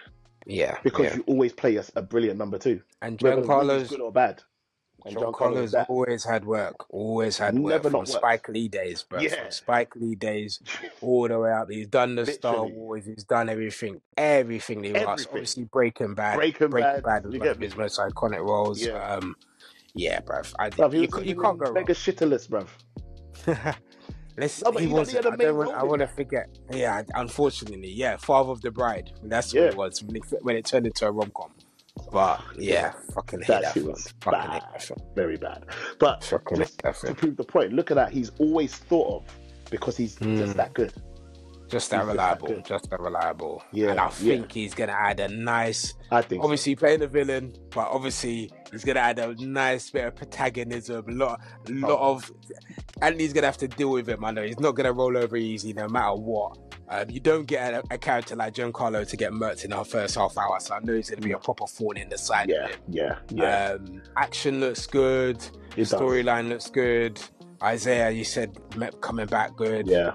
Speaker 2: yeah,
Speaker 1: because
Speaker 2: yeah.
Speaker 1: you always play a, a brilliant number two,
Speaker 2: and
Speaker 1: the
Speaker 2: Giancarlo's
Speaker 1: good or bad. And
Speaker 2: Giancarlo's
Speaker 1: is
Speaker 2: always had work, always had work
Speaker 1: Never
Speaker 2: from. Spike Lee days, bro.
Speaker 1: Yeah.
Speaker 2: From Spike Lee days all the way up. He's done the Star Wars. He's done everything, everything he wants.
Speaker 1: Everything.
Speaker 2: Obviously, Breaking Bad.
Speaker 1: Breaking Bad,
Speaker 2: Bad was one of his most iconic roles.
Speaker 1: Yeah.
Speaker 2: Um, yeah, bruv. I,
Speaker 1: Bruv, he
Speaker 2: you, you can't go wrong.
Speaker 1: Mega Shitterless, bruv.
Speaker 2: Let's,
Speaker 1: No,
Speaker 2: he was. I don't I want to forget. Yeah, unfortunately, yeah. Father of the Bride. That's what it was when it, when it turned into a rom com. But yeah, fucking hate
Speaker 1: That
Speaker 2: that,
Speaker 1: shit
Speaker 2: film.
Speaker 1: was
Speaker 2: Fucking hate
Speaker 1: bad.
Speaker 2: that film.
Speaker 1: Very bad. But
Speaker 2: Fucking
Speaker 1: just to prove the point, look at that. He's always thought of because he's
Speaker 2: Mm.
Speaker 1: just that good.
Speaker 2: Just that
Speaker 1: He's just
Speaker 2: reliable.
Speaker 1: good.
Speaker 2: Just that reliable.
Speaker 1: Yeah,
Speaker 2: And I
Speaker 1: yeah.
Speaker 2: think he's gonna add a nice.
Speaker 1: I think. so.
Speaker 2: Obviously, playing the villain, but obviously he's gonna add a nice bit of protagonism. A lot, lot
Speaker 1: Oh.
Speaker 2: of, and he's gonna have to deal with him. I know he's not gonna roll over easy, no matter what. Um, you don't get a, a character like Giancarlo to get murked in our first half hour, so I know he's gonna be a proper thorn in the side
Speaker 1: Yeah, yeah, yeah.
Speaker 2: Um, action looks good. Storyline looks good. Isaiah, you said coming back good.
Speaker 1: Yeah,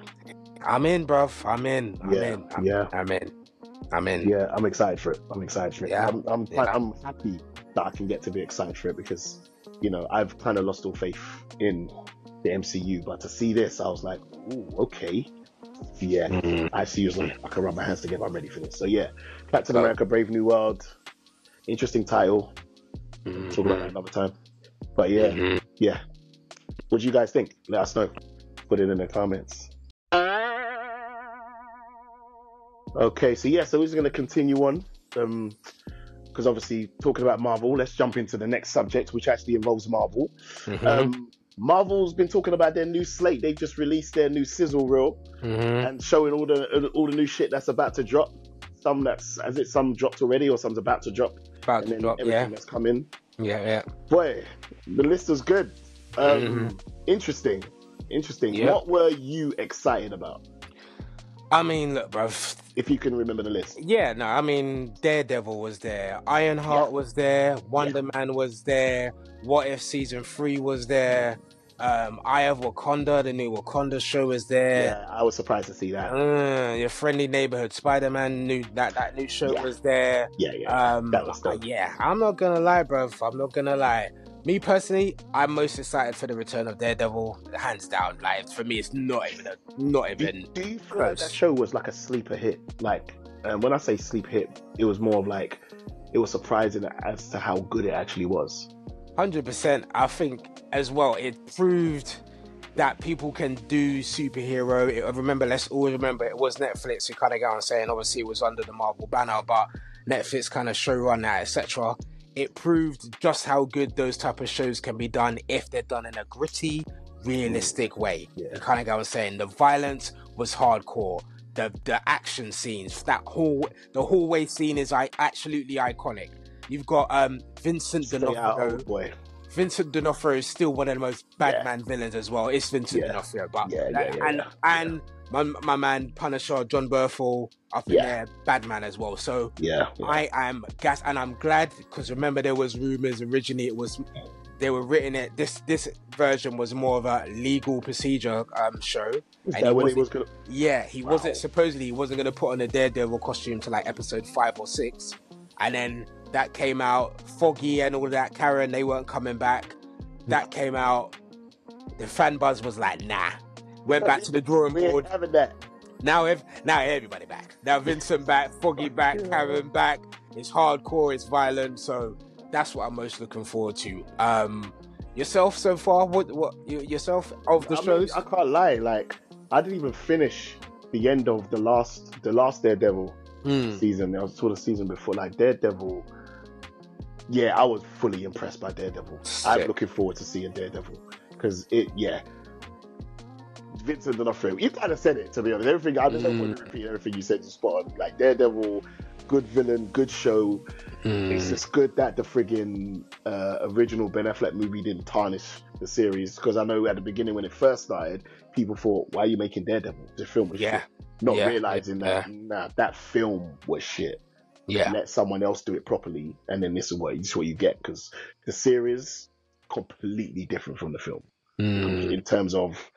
Speaker 2: I'm in, bruv. I'm in. I'm
Speaker 1: Yeah,
Speaker 2: in. I'm,
Speaker 1: yeah.
Speaker 2: I'm in. I'm in.
Speaker 1: yeah. I'm excited for it. I'm excited for it.
Speaker 2: Yeah,
Speaker 1: I'm, I'm,
Speaker 2: yeah.
Speaker 1: I'm happy that I can get to be excited for it because, you know, I've kind of lost all faith in the MCU. But to see this, I was like, ooh, okay. Yeah,
Speaker 2: Mhm.
Speaker 1: I see you. I can rub my hands together. I'm ready for this. So yeah, Captain. America: Brave New World. Interesting title.
Speaker 2: Mhm.
Speaker 1: Talk about that another time. But yeah,
Speaker 2: Mhm.
Speaker 1: yeah. What do you guys think? Let us know. Put it in the comments. Okay, so yeah, so we're just going to continue on. Um, because obviously talking about Marvel, let's jump into the next subject, which actually involves Marvel.
Speaker 2: Mhm.
Speaker 1: Um, Marvel's been talking about their new slate. They've just released their new sizzle reel
Speaker 2: Mhm.
Speaker 1: and showing all the all the new shit that's about to drop. Some that's as it some dropped already, or some's about to drop,
Speaker 2: About
Speaker 1: and
Speaker 2: to
Speaker 1: then
Speaker 2: drop.
Speaker 1: everything
Speaker 2: Yeah.
Speaker 1: that's coming.
Speaker 2: Yeah. Yeah.
Speaker 1: Boy, the list was good. Um,
Speaker 2: Mhm.
Speaker 1: Interesting, interesting.
Speaker 2: Yeah.
Speaker 1: What were you excited about?
Speaker 2: I mean, look, bruv.
Speaker 1: If you can remember the list.
Speaker 2: Yeah, no, I mean, Daredevil was there, Ironheart
Speaker 1: Yeah.
Speaker 2: was there, Wonder Man was there, What If season three was there, um, Eye of Wakanda, the new Wakanda show was there.
Speaker 1: Yeah, I was surprised to see that.
Speaker 2: Uh, your friendly neighborhood Spider-Man new that that new show
Speaker 1: Yeah.
Speaker 2: was there.
Speaker 1: Yeah, yeah.
Speaker 2: Um,
Speaker 1: that was
Speaker 2: uh,
Speaker 1: dope.
Speaker 2: yeah, I'm not gonna lie, bruv. I'm not gonna lie. Me personally, I'm most excited for the return of Daredevil, hands down. Like for me, it's not even a, not even.
Speaker 1: do you feel like that show was like a sleeper hit? Like, um, when I say sleep hit, it was more of like it was surprising as to how good it actually was.
Speaker 2: Hundred percent. I think as well. It proved that people can do superhero. It, remember, let's always remember it was Netflix who kind of got on saying. Obviously, it was under the Marvel banner, but Netflix kind of showrun that, etc. It proved just how good those type of shows can be done if they're done in a gritty, realistic way.
Speaker 1: Yeah.
Speaker 2: You kind of got was saying the violence was hardcore. The the action scenes, that whole the hallway scene is like absolutely iconic. You've got um Vincent D'Onofrio. Vincent D'Onofrio is still one of the most
Speaker 1: Yeah.
Speaker 2: bad man villains as well. It's Vincent
Speaker 1: Yeah.
Speaker 2: D'Onofrio, but
Speaker 1: Yeah, yeah, yeah,
Speaker 2: and
Speaker 1: yeah.
Speaker 2: and my, my man Punisher, Jon Bernthal, up in
Speaker 1: Yeah.
Speaker 2: there, bad man as well. So
Speaker 1: Yeah, yeah.
Speaker 2: I am gas, and I'm glad because remember there was rumors originally. It was they were written it. This this version was more of a legal procedure um, show.
Speaker 1: Is
Speaker 2: and
Speaker 1: that
Speaker 2: he
Speaker 1: when it
Speaker 2: wasn't-
Speaker 1: was gonna?
Speaker 2: Yeah, he
Speaker 1: Wow.
Speaker 2: wasn't supposedly he wasn't gonna put on a Daredevil costume to like episode five or six, and then that came out. Foggy and all that, Karen, they weren't coming back. That came out. The fan buzz was like, nah. Went back to the drawing board.
Speaker 1: having that.
Speaker 2: Now, ev- now everybody back. Now Vincent back, Foggy back, Karen back. It's hardcore, it's violent. So that's what I'm most looking forward to. Um, yourself so far? What what yourself of the
Speaker 1: I, mean. I can't lie. Like, I didn't even finish the end of the last the last Daredevil
Speaker 2: Hmm.
Speaker 1: season. I was told the season before. Like Daredevil, yeah, I was fully impressed by Daredevil. I'm looking forward to seeing Daredevil because it, yeah. Vincent D'Onofrio, you kind of said it to be honest. Everything I don't want to repeat everything you said. You spot on. Like Daredevil, good villain, good show. It's
Speaker 2: Mm.
Speaker 1: just good that the friggin' uh, original Ben Affleck movie didn't tarnish the series because I know at the beginning when it first started, people thought, "Why are you making Daredevil? The film was
Speaker 2: Yeah.
Speaker 1: shit." Not
Speaker 2: Yeah.
Speaker 1: realizing that nah, that film was shit.
Speaker 2: Yeah.
Speaker 1: Let someone else do it properly, and then this is what this is what you get because the series completely different from the film
Speaker 2: Mm.
Speaker 1: in terms of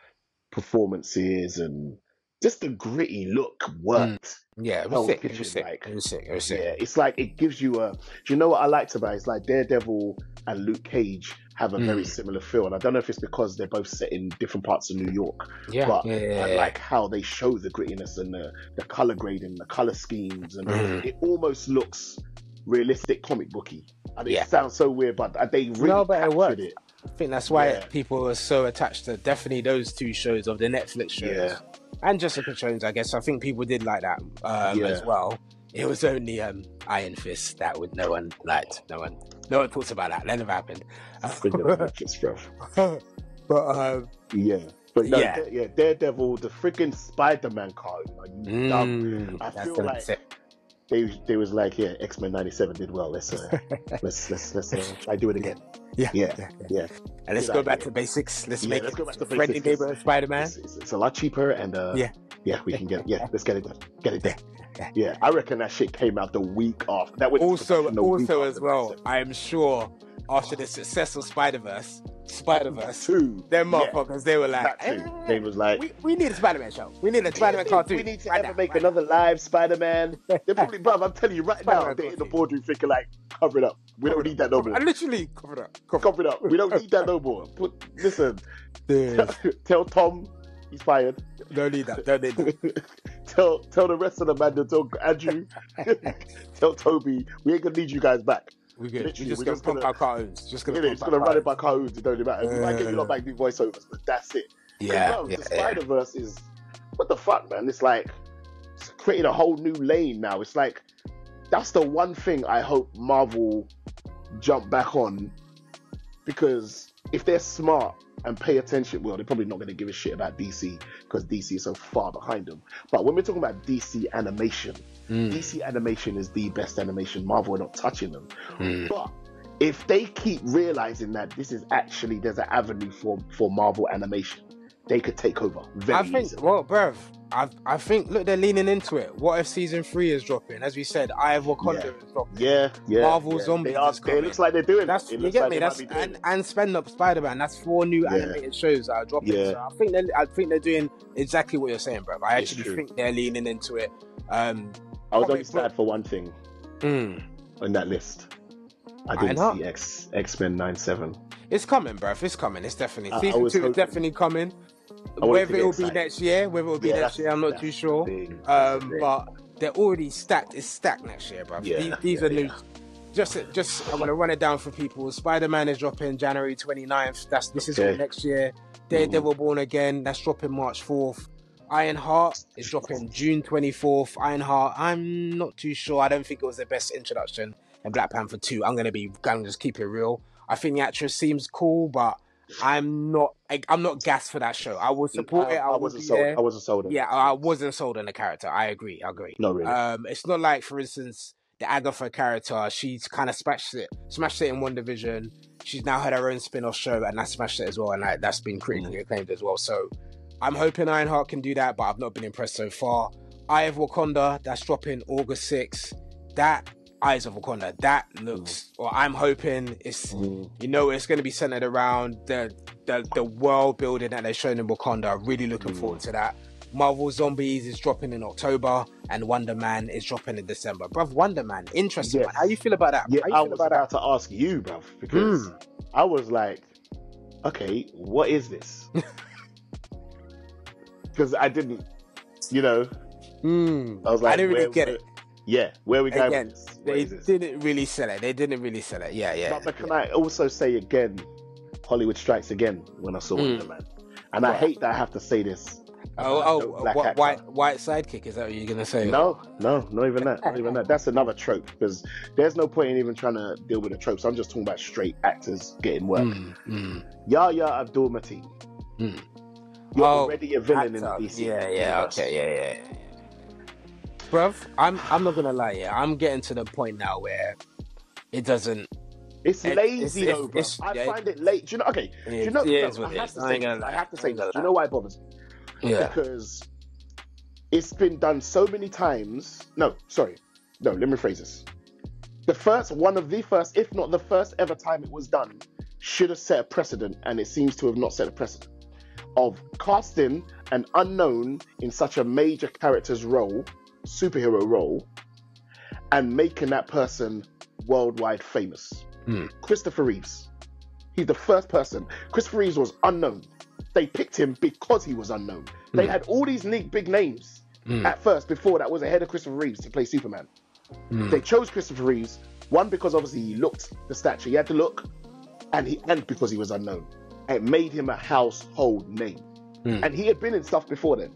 Speaker 1: performances and just the gritty look worked.
Speaker 2: Yeah, it was
Speaker 1: Pulp
Speaker 2: sick. It was sick.
Speaker 1: like-
Speaker 2: It was sick. It was sick.
Speaker 1: Yeah, it's like it gives you a. Do you know what I liked about it? It's like Daredevil and Luke Cage have a very
Speaker 2: Mm.
Speaker 1: similar feel, and I don't know if it's because they're both set in different parts of New York,
Speaker 2: Yeah.
Speaker 1: but
Speaker 2: yeah, yeah,
Speaker 1: I
Speaker 2: yeah.
Speaker 1: like how they show the grittiness and the, the color grading, the color schemes, and
Speaker 2: Mhm.
Speaker 1: it almost looks realistic comic booky. I mean,
Speaker 2: Yeah.
Speaker 1: it sounds so weird, but they really
Speaker 2: No, but it
Speaker 1: captured
Speaker 2: worked.
Speaker 1: it.
Speaker 2: I think that's why people are so attached to definitely those two shows of the Netflix shows
Speaker 1: Yeah.
Speaker 2: And Jessica Jones. I guess I think people did like that um,
Speaker 1: Yeah.
Speaker 2: as well. It was only um, Iron Fist that would no one liked. No one, no one talks about that. That never happened.
Speaker 1: Netflix, bro.
Speaker 2: but um,
Speaker 1: Yeah. But no,
Speaker 2: Yeah.
Speaker 1: yeah. Daredevil, the freaking Spider-Man card. Are you
Speaker 2: mm,
Speaker 1: I feel like-. They they was like, yeah, X Men '97 did well. Let's uh, let's let's let's uh, try do it again.
Speaker 2: Yeah,
Speaker 1: Yeah,
Speaker 2: yeah.
Speaker 1: yeah.
Speaker 2: And let's
Speaker 1: Good
Speaker 2: go back to basics. Let's
Speaker 1: Yeah,
Speaker 2: make
Speaker 1: let's go back to
Speaker 2: friendly neighborhood Spider Man.
Speaker 1: It's, it's, it's a lot cheaper, and uh,
Speaker 2: Yeah.
Speaker 1: yeah, we can get yeah, let's get it done, get it done.
Speaker 2: Yeah.
Speaker 1: Yeah, I reckon that shit came out the week after. That into
Speaker 2: Also,
Speaker 1: production the week
Speaker 2: also as well,
Speaker 1: '97.
Speaker 2: I am sure after the success of Spider Verse, Spider Verse,
Speaker 1: Two,
Speaker 2: them
Speaker 1: yeah,
Speaker 2: motherfuckers, they were like, "Eh,
Speaker 1: They was like,
Speaker 2: we, we need a Spider Man show. We need a Spider Man cartoon.
Speaker 1: We need to
Speaker 2: Right
Speaker 1: ever
Speaker 2: now,
Speaker 1: make
Speaker 2: right
Speaker 1: another live Spider-Man. They're probably, bruv, I'm telling you right now,
Speaker 2: Spider-Man
Speaker 1: they're in the boardroom thinking like, cover it up. We don't need that no more.
Speaker 2: I literally cover it up. Covered
Speaker 1: Cover it up. We don't need that no more. Put, listen,
Speaker 2: up.
Speaker 1: tell Tom he's fired.
Speaker 2: Don't need that. Don't need that.
Speaker 1: tell tell the rest of the man to tell Andrew, tell Toby, we ain't gonna need you guys back.
Speaker 2: We good.
Speaker 1: Literally,
Speaker 2: We're just
Speaker 1: we're
Speaker 2: gonna
Speaker 1: just
Speaker 2: pump
Speaker 1: gonna-
Speaker 2: our cartoons. Just gonna pump
Speaker 1: is gonna run it by cartoons, it don't even matter. We might get you lot back do voiceovers, but that's it.
Speaker 2: Yeah,
Speaker 1: bro,
Speaker 2: yeah,
Speaker 1: the
Speaker 2: yeah.
Speaker 1: Spider Verse is what the fuck, man. It's like it's creating a whole new lane now. It's like that's the one thing I hope Marvel jump back on because if they're smart and pay attention, well, they're probably not going to give a shit about DC because DC is so far behind them. But when we're talking about DC animation,
Speaker 2: Mm,
Speaker 1: DC animation is the best animation. Marvel are not touching them.
Speaker 2: mm.
Speaker 1: But if they keep realizing that this is actually there's an avenue for for Marvel animation, they could take over very
Speaker 2: I think,
Speaker 1: easily.
Speaker 2: well, bruv, I, I think, look, they're leaning into it. What if season three is dropping? As we said, Eye of Wakanda
Speaker 1: Yeah.
Speaker 2: is dropping.
Speaker 1: Yeah, yeah.
Speaker 2: Marvel
Speaker 1: yeah.
Speaker 2: Zombies
Speaker 1: They are, it looks like they're doing
Speaker 2: That's
Speaker 1: it.
Speaker 2: You get
Speaker 1: like
Speaker 2: me. That's and, and spend up Spider Man. That's four new
Speaker 1: Yeah.
Speaker 2: animated shows that are dropping.
Speaker 1: Yeah.
Speaker 2: So I think they I think they're doing exactly what you're saying, bro. I
Speaker 1: It's
Speaker 2: actually
Speaker 1: true.
Speaker 2: think they're leaning into it. Um,
Speaker 1: I was only sad for one thing
Speaker 2: mm,
Speaker 1: on that list. I didn't
Speaker 2: Ironheart?
Speaker 1: see X X Men nine seven.
Speaker 2: it's coming, bro. It's coming. It's definitely
Speaker 1: I- I
Speaker 2: season
Speaker 1: was
Speaker 2: two is
Speaker 1: hoping-
Speaker 2: definitely coming.
Speaker 1: I wanted to
Speaker 2: Whether it will be next year, whether it will be
Speaker 1: Yeah,
Speaker 2: next year, I'm not too sure.
Speaker 1: Thing. That's the
Speaker 2: Um, but they're already stacked. It's stacked next year, bro.
Speaker 1: Yeah,
Speaker 2: these, these
Speaker 1: yeah,
Speaker 2: are new. Just, just I'm gonna run it down for people. Spider Man is dropping January 29th. That's this is
Speaker 1: Okay.
Speaker 2: for next year. Daredevil Born Again. That's dropping March 4th. Ironheart is dropping June 24th. Ironheart, I'm not too sure. I don't think it was the best introduction in Black Panther 2. I'm gonna be gonna just keep it real. I think the actress seems cool, but I'm not. I'm not gassed for that show. I will support it. I,
Speaker 1: I, wasn't sold.
Speaker 2: there.
Speaker 1: I wasn't sold. on it.
Speaker 2: Yeah, I wasn't sold on the character. I agree. I agree.
Speaker 1: No, really.
Speaker 2: Um, it's not like, for instance, the Agatha character. She's kind of smashed it, smashed it in WandaVision. She's now had her own spin-off show, and that smashed it as well, and like, that's been critically acclaimed as well. So, I'm hoping Ironheart can do that, but I've not been impressed so far. Eye of Wakanda, that's dropping August 6th. That Eyes of Wakanda, that looks, or I'm hoping it's
Speaker 1: Mm.
Speaker 2: you know, it's going to be centered around the the, the world building that they're showing in Wakanda. Really looking
Speaker 1: Mm.
Speaker 2: forward to that. Marvel Zombies is dropping in October, and Wonder Man is dropping in December. Bruv, Wonder Man, interesting.
Speaker 1: Yes.
Speaker 2: Man. How you feel about that?
Speaker 1: Yeah, I was
Speaker 2: about
Speaker 1: about to ask you, bruv, because
Speaker 2: Mm.
Speaker 1: I was like, okay, what is this? Because I didn't, you know.
Speaker 2: Mm.
Speaker 1: I was like,
Speaker 2: I didn't really
Speaker 1: where-
Speaker 2: get
Speaker 1: where-
Speaker 2: it.
Speaker 1: Yeah, where we going
Speaker 2: Again? They didn't really sell it. They didn't really sell it. Yeah, yeah.
Speaker 1: But, but can I also say again, Hollywood strikes again when I saw
Speaker 2: Mm.
Speaker 1: Wonder Man, and I hate that I have to say this
Speaker 2: Oh,
Speaker 1: no
Speaker 2: oh,
Speaker 1: black
Speaker 2: wh- white white sidekick. Is that what you're gonna say?
Speaker 1: No, no, not even that. Not even that. That's another trope because there's no point in even trying to deal with the tropes. I'm just talking about straight actors getting work.
Speaker 2: Mm, mm.
Speaker 1: Yahya Abdul Mateen.
Speaker 2: Hmm.
Speaker 1: You're
Speaker 2: Oh,
Speaker 1: already a villain in the DC.
Speaker 2: Yeah, yeah,
Speaker 1: universe.
Speaker 2: okay, yeah, yeah, yeah. Bruv, I'm I'm not gonna lie, yeah. I'm getting to the point now where it doesn't.
Speaker 1: It's
Speaker 2: It-
Speaker 1: lazy
Speaker 2: it's-
Speaker 1: though, bro. I
Speaker 2: yeah,
Speaker 1: find it late. Do you know? Okay, do you know?
Speaker 2: it
Speaker 1: no, I have to
Speaker 2: I
Speaker 1: say
Speaker 2: gonna
Speaker 1: I have to say this. Do you know why it bothers me?
Speaker 2: Yeah.
Speaker 1: Because it's been done so many times. No, sorry. No, let me rephrase this. The first, one of the first, if not the first ever time it was done, should have set a precedent, and it seems to have not set a precedent of casting an unknown in such a major character's role, superhero role, and making that person worldwide famous.
Speaker 2: Hmm.
Speaker 1: Christopher Reeves. He's the first person. Christopher Reeves was unknown. They picked him because he was unknown. They
Speaker 2: Hmm.
Speaker 1: had all these neat big names
Speaker 2: Mm,
Speaker 1: at first before that was ahead of Christopher Reeves to play Superman.
Speaker 2: mm,
Speaker 1: They chose Christopher Reeves one because obviously he looked the stature, he had to look, and he and because he was unknown. It made him a household name,
Speaker 2: Hmm.
Speaker 1: and he had been in stuff before then.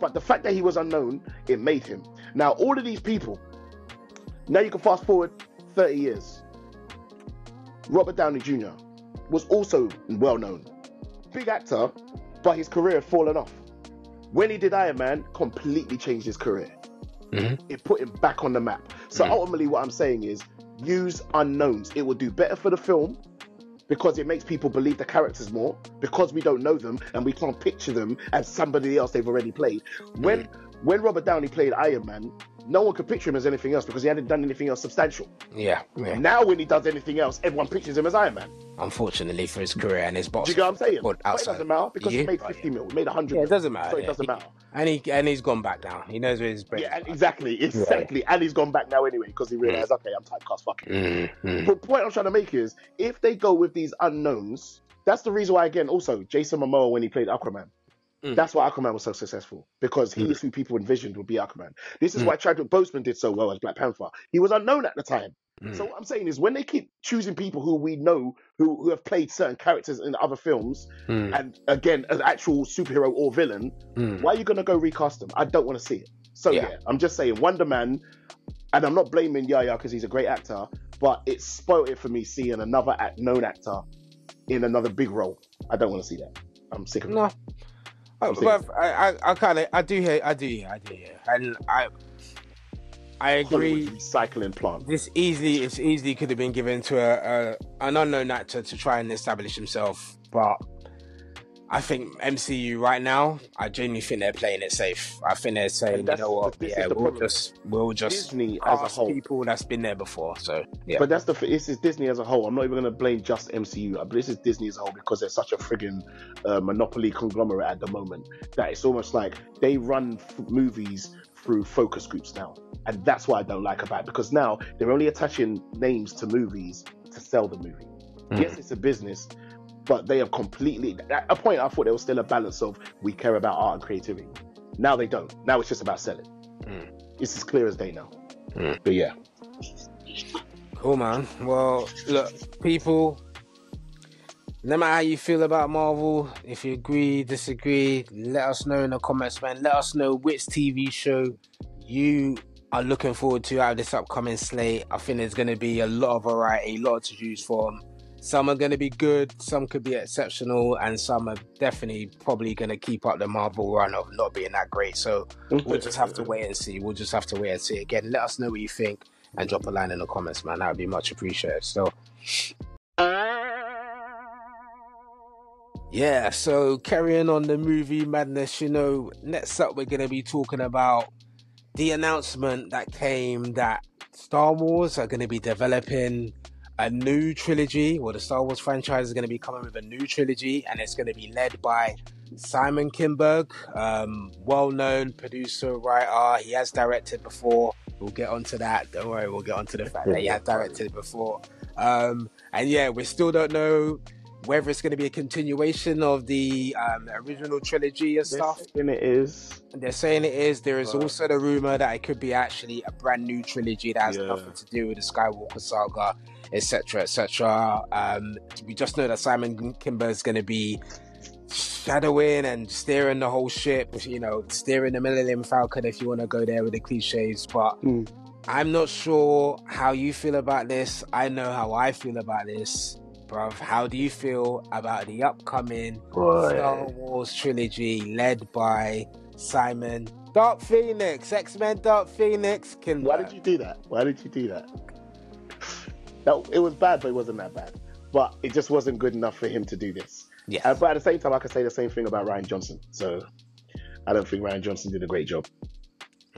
Speaker 1: But the fact that he was unknown, it made him. Now all of these people, now you can fast forward 30 years. Robert Downey Jr. was also well known, big actor, but his career had fallen off. When he did Iron Man, completely changed his career.
Speaker 2: Mhm.
Speaker 1: It put him back on the map. So
Speaker 2: Mm.
Speaker 1: ultimately, what I'm saying is use unknowns. It will do better for the film because it makes people believe the characters more because we don't know them and we can't picture them as somebody else they've already played. When mm. When Robert Downey played Iron Man, no one could picture him as anything else because he hadn't done anything else substantial.
Speaker 2: Yeah, yeah.
Speaker 1: Now when he does anything else, everyone pictures him as Iron Man.
Speaker 2: Unfortunately for his career and his boss.
Speaker 1: Do you get what I'm saying?
Speaker 2: But
Speaker 1: But it
Speaker 2: outside,
Speaker 1: doesn't matter because he
Speaker 2: Yeah,
Speaker 1: made
Speaker 2: but
Speaker 1: 50 mil, he made 100
Speaker 2: yeah, it doesn't matter.
Speaker 1: So it doesn't matter.
Speaker 2: And he and he's gone back down. He knows where his brain.
Speaker 1: Yeah, exactly, exactly. And he's gone back now anyway because he realized, okay, I'm typecast, fuck it.
Speaker 2: Mm, mm.
Speaker 1: But the point I'm trying to make is if they go with these unknowns, that's the reason why, again, also Jason Momoa when he played Aquaman.
Speaker 2: Mm.
Speaker 1: That's why Aquaman was so successful because he
Speaker 2: Mm.
Speaker 1: is who people envisioned would be Aquaman. This is
Speaker 2: Mm.
Speaker 1: why Chadwick Boseman did so well as Black Panther. He was unknown at the time.
Speaker 2: Mm.
Speaker 1: So what I'm saying is when they keep choosing people who we know who, who have played certain characters in other films,
Speaker 2: Mm,
Speaker 1: and again, an actual superhero or villain,
Speaker 2: mm.
Speaker 1: why are you gonna go recast them? I don't want to see it. So
Speaker 2: Yeah.
Speaker 1: yeah. I'm just saying Wonder Man, and I'm not blaming Yaya because he's a great actor, but it spoiled it for me seeing another act, known actor in another big role. I don't want to see that. I'm sick of it.
Speaker 2: Oh, but I, I, I kind of, I do hear, I do hear, I do hear, and I, I agree.
Speaker 1: Recycling plant.
Speaker 2: This easily, it's easily could have been given to a, a an unknown actor to try and establish himself, but I think MCU right now, I genuinely think they're playing it safe. I think they're saying, you know what, yeah, we'll
Speaker 1: problem.
Speaker 2: just, we'll just
Speaker 1: Disney as a whole.
Speaker 2: people that's been there before. So yeah,
Speaker 1: But that's the this is Disney as a whole. I'm not even going to blame just MCU, but this is Disney as a whole because they're such a friggin' uh, monopoly conglomerate at the moment that it's almost like they run f- movies through focus groups now, and that's what I don't like about it because now they're only attaching names to movies to sell the movie.
Speaker 2: Mm.
Speaker 1: Yes, it's a business, but they have completely. At a point, I thought there was still a balance of we care about art and creativity. Now they don't. Now it's just about selling.
Speaker 2: Mm.
Speaker 1: It's as clear as day now.
Speaker 2: Mm.
Speaker 1: But yeah.
Speaker 2: Cool, man. Well, look, people, no matter how you feel about Marvel, if you agree, disagree, let us know in the comments, man. Let us know which TV show you are looking forward to out of this upcoming slate. I think there's going to be a lot of variety, a lot to choose from. Some are going to be good, some could be exceptional, and some are definitely probably going to keep up the Marvel run of not being that great. So we'll just have to wait and see. We'll just have to wait and see. Again, let us know what you think and drop a line in the comments, man. That would be much appreciated. So, yeah, so carrying on the movie madness, you know, next up, we're going to be talking about the announcement that came that Star Wars are going to be developing a new trilogy, or the Star Wars franchise is going to be coming with a new trilogy, and it's going to be led by Simon Kinberg, um, well known producer, writer. He has directed before. We'll get onto that. Don't worry, we'll get onto the fact that he has directed before. Um, and yeah, we still don't know whether it's going to be a continuation of the um, original trilogy and stuff.
Speaker 1: And it is.
Speaker 2: They're saying it is. There is
Speaker 1: But-
Speaker 2: also the rumor that it could be actually a brand new trilogy that has
Speaker 1: Yeah.
Speaker 2: nothing to do with the Skywalker saga, etc., etc. Um, we just know that Simon Kinberg is going to be shadowing and steering the whole ship. You know, steering the Millennium Falcon if you want to go there with the cliches. But
Speaker 1: Mm.
Speaker 2: I'm not sure how you feel about this. I know how I feel about this, bruv. How do you feel about the upcoming Star Wars trilogy led by Simon Dark Phoenix, X Men Dark Phoenix? Can
Speaker 1: Why did you do that? Why did you do that? That it was bad, but it wasn't that bad. But it just wasn't good enough for him to do this. Uh, but at the same time, I can say the same thing about Rian Johnson. So I don't think Rian Johnson did a great job.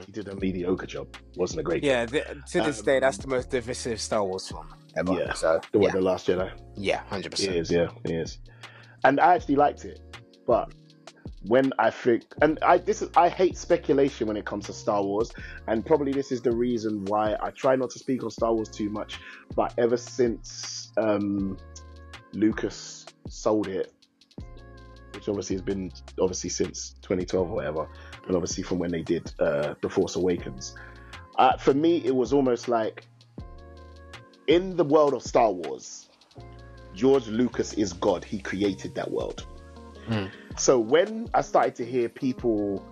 Speaker 1: He did a mediocre job. Wasn't a great
Speaker 2: yeah, th- to this
Speaker 1: Um,
Speaker 2: day, that's the most divisive Star Wars film ever.
Speaker 1: Yeah.
Speaker 2: So.
Speaker 1: The one,
Speaker 2: yeah,
Speaker 1: The Last Jedi.
Speaker 2: yeah, hundred
Speaker 1: It
Speaker 2: percent.
Speaker 1: is, yeah, it is. And I actually liked it, but when I think, and I this is, I hate speculation when it comes to Star Wars, and probably this is the reason why I try not to speak on Star Wars too much. But ever since um, Lucas sold it, which obviously has been obviously since 2012 or whatever, and obviously from when they did uh, The Force Awakens, uh, for me it was almost like in the world of Star Wars. George Lucas is God. He created that world.
Speaker 2: Hmm.
Speaker 1: So when I started to hear people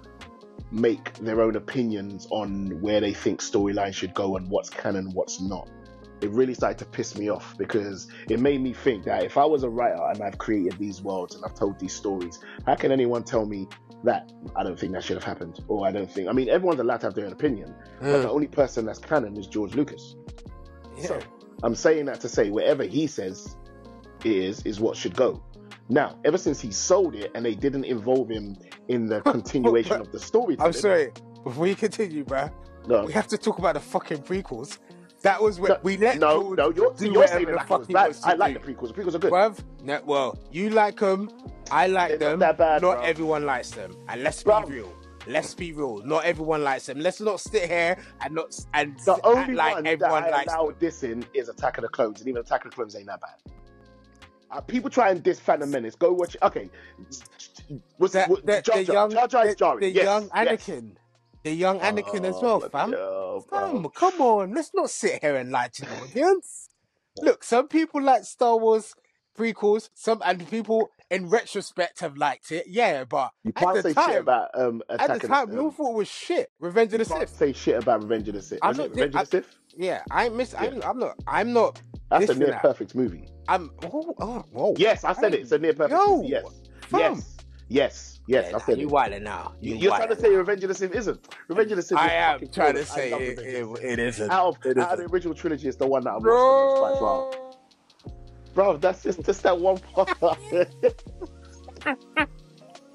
Speaker 1: make their own opinions on where they think storylines should go and what's canon, what's not, it really started to piss me off because it made me think that if I was a writer and I've created these worlds and I've told these stories, how can anyone tell me that I don't think that should have happened? Or I don't think, I mean, everyone's allowed to have their own opinion, but hmm. the only person that's canon is George Lucas.
Speaker 2: Yeah.
Speaker 1: So I'm saying that to say whatever he says is is what should go. Now, ever since he sold it and they didn't involve him in the continuation of the story,
Speaker 2: I'm sorry. Before you continue, bruh,
Speaker 1: No,
Speaker 2: we have to talk about the fucking prequels. That was when
Speaker 1: no,
Speaker 2: we let
Speaker 1: no, no. You're,
Speaker 2: do
Speaker 1: you're saying
Speaker 2: the
Speaker 1: that was bad. I like
Speaker 2: do.
Speaker 1: the prequels. The prequels are good.
Speaker 2: Bruv, no, well, you like them, I like
Speaker 1: They're
Speaker 2: them.
Speaker 1: not that bad,
Speaker 2: not everyone likes them, and let's be real. Let's be real. Not everyone likes them. Let's not sit here and not and
Speaker 1: The only
Speaker 2: like
Speaker 1: one
Speaker 2: everyone
Speaker 1: that I
Speaker 2: likes
Speaker 1: allow
Speaker 2: them.
Speaker 1: dissing is Attack of the Clones, and even Attack of the Clones ain't that bad. Uh, people try and diss Phantom Menace. Go watch. It. Okay, what's
Speaker 2: The,
Speaker 1: what,
Speaker 2: the,
Speaker 1: Jar
Speaker 2: the young,
Speaker 1: Jar Jar is
Speaker 2: the,
Speaker 1: jarring.
Speaker 2: the
Speaker 1: Yes,
Speaker 2: young
Speaker 1: yes.
Speaker 2: Anakin, the young Anakin as well,
Speaker 1: Oh,
Speaker 2: fam.
Speaker 1: yo,
Speaker 2: Fam, come on. Let's not sit here and lie to the audience. Look, some people like Star Wars prequels. Some and people in retrospect have liked it. Yeah, but
Speaker 1: You
Speaker 2: at
Speaker 1: can't
Speaker 2: the
Speaker 1: say
Speaker 2: time,
Speaker 1: shit about um,
Speaker 2: at the time, we all
Speaker 1: um,
Speaker 2: thought it was shit. Revenge of the
Speaker 1: can't
Speaker 2: Sith.
Speaker 1: say shit about Revenge of the Sith.
Speaker 2: I'm not
Speaker 1: Revenge
Speaker 2: doing-
Speaker 1: of the Sith?
Speaker 2: Yeah, I miss. I'm, I'm not. I'm not.
Speaker 1: That's a near
Speaker 2: now.
Speaker 1: perfect movie.
Speaker 2: I'm. Oh, oh, whoa.
Speaker 1: Yes, I said it. It's a near perfect
Speaker 2: Yo,
Speaker 1: movie. Yes,
Speaker 2: fam.
Speaker 1: yes, yes, yes.
Speaker 2: Yeah,
Speaker 1: I
Speaker 2: nah,
Speaker 1: said
Speaker 2: you
Speaker 1: it.
Speaker 2: wilding now.
Speaker 1: You-
Speaker 2: You
Speaker 1: You're trying to say
Speaker 2: now.
Speaker 1: Revenge of the Sith isn't. Revenge of the Sith.
Speaker 2: I
Speaker 1: is
Speaker 2: am
Speaker 1: fucking
Speaker 2: trying to say it,
Speaker 1: Revenge
Speaker 2: it,
Speaker 1: of the
Speaker 2: it isn't.
Speaker 1: Out of,
Speaker 2: It
Speaker 1: out of the original trilogy, it's the one that I'm watching the most by far.
Speaker 2: Bro.
Speaker 1: Bro, that's just, just that one part.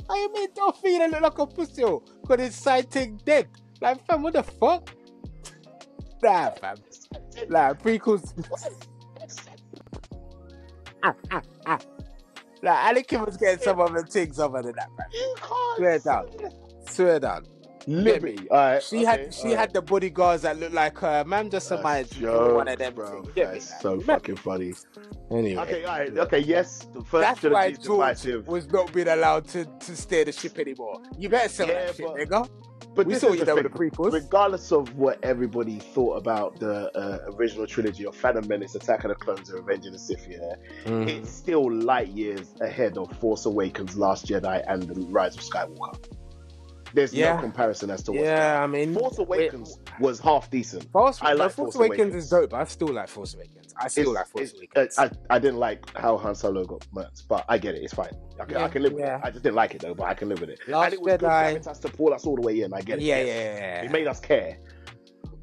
Speaker 2: How you made Darth Vader look like a pussy? Got his sighting dead. Like, fam, what the fuck? Nah, fam. Nah, prequels. Nah, Anakin was getting some other things other than that, man.
Speaker 1: you can't.
Speaker 2: Swear down. Swear down.
Speaker 1: Liberty. All right.
Speaker 2: She
Speaker 1: okay,
Speaker 2: had she
Speaker 1: all
Speaker 2: had the bodyguards that looked like her. Man, just
Speaker 1: right.
Speaker 2: somebody
Speaker 1: That's
Speaker 2: doing one of them.
Speaker 1: bro.
Speaker 2: things. Me,
Speaker 1: That's so
Speaker 2: Man,
Speaker 1: fucking funny.
Speaker 2: Anyway.
Speaker 1: Okay, all right. Okay, yes. The first
Speaker 2: That's why
Speaker 1: trilogy
Speaker 2: George
Speaker 1: divisive.
Speaker 2: was not being allowed to, to steer the ship anymore. You better sell
Speaker 1: Yeah,
Speaker 2: that shit,
Speaker 1: but-
Speaker 2: nigga.
Speaker 1: But
Speaker 2: we
Speaker 1: this
Speaker 2: saw you
Speaker 1: the
Speaker 2: there with the prequels.
Speaker 1: regardless of what everybody thought about the uh, original trilogy of Phantom Menace, Attack of the Clones, and Revenge of the Sith, yeah,
Speaker 2: Mm.
Speaker 1: it's still light years ahead of Force Awakens, Last Jedi, and the Rise of Skywalker. There's
Speaker 2: Yeah.
Speaker 1: no comparison as to what's
Speaker 2: Yeah, I mean,
Speaker 1: Force Awakens was half decent.
Speaker 2: Force,
Speaker 1: I like
Speaker 2: Force,
Speaker 1: Force
Speaker 2: Awakens,
Speaker 1: Awakens.
Speaker 2: is dope, but I still like Force Awakens. I still
Speaker 1: It's-
Speaker 2: like Force Awakens.
Speaker 1: Uh, I, I didn't like how Han Solo got murked, but I get it. It's fine. I can, I can live with
Speaker 2: yeah.
Speaker 1: it. I just didn't like it though, but I can live with it.
Speaker 2: Last
Speaker 1: and it was good
Speaker 2: Jedi-
Speaker 1: gravitas to pull us all the way in. I get it.
Speaker 2: yeah,
Speaker 1: yes.
Speaker 2: yeah, yeah,
Speaker 1: It made us care.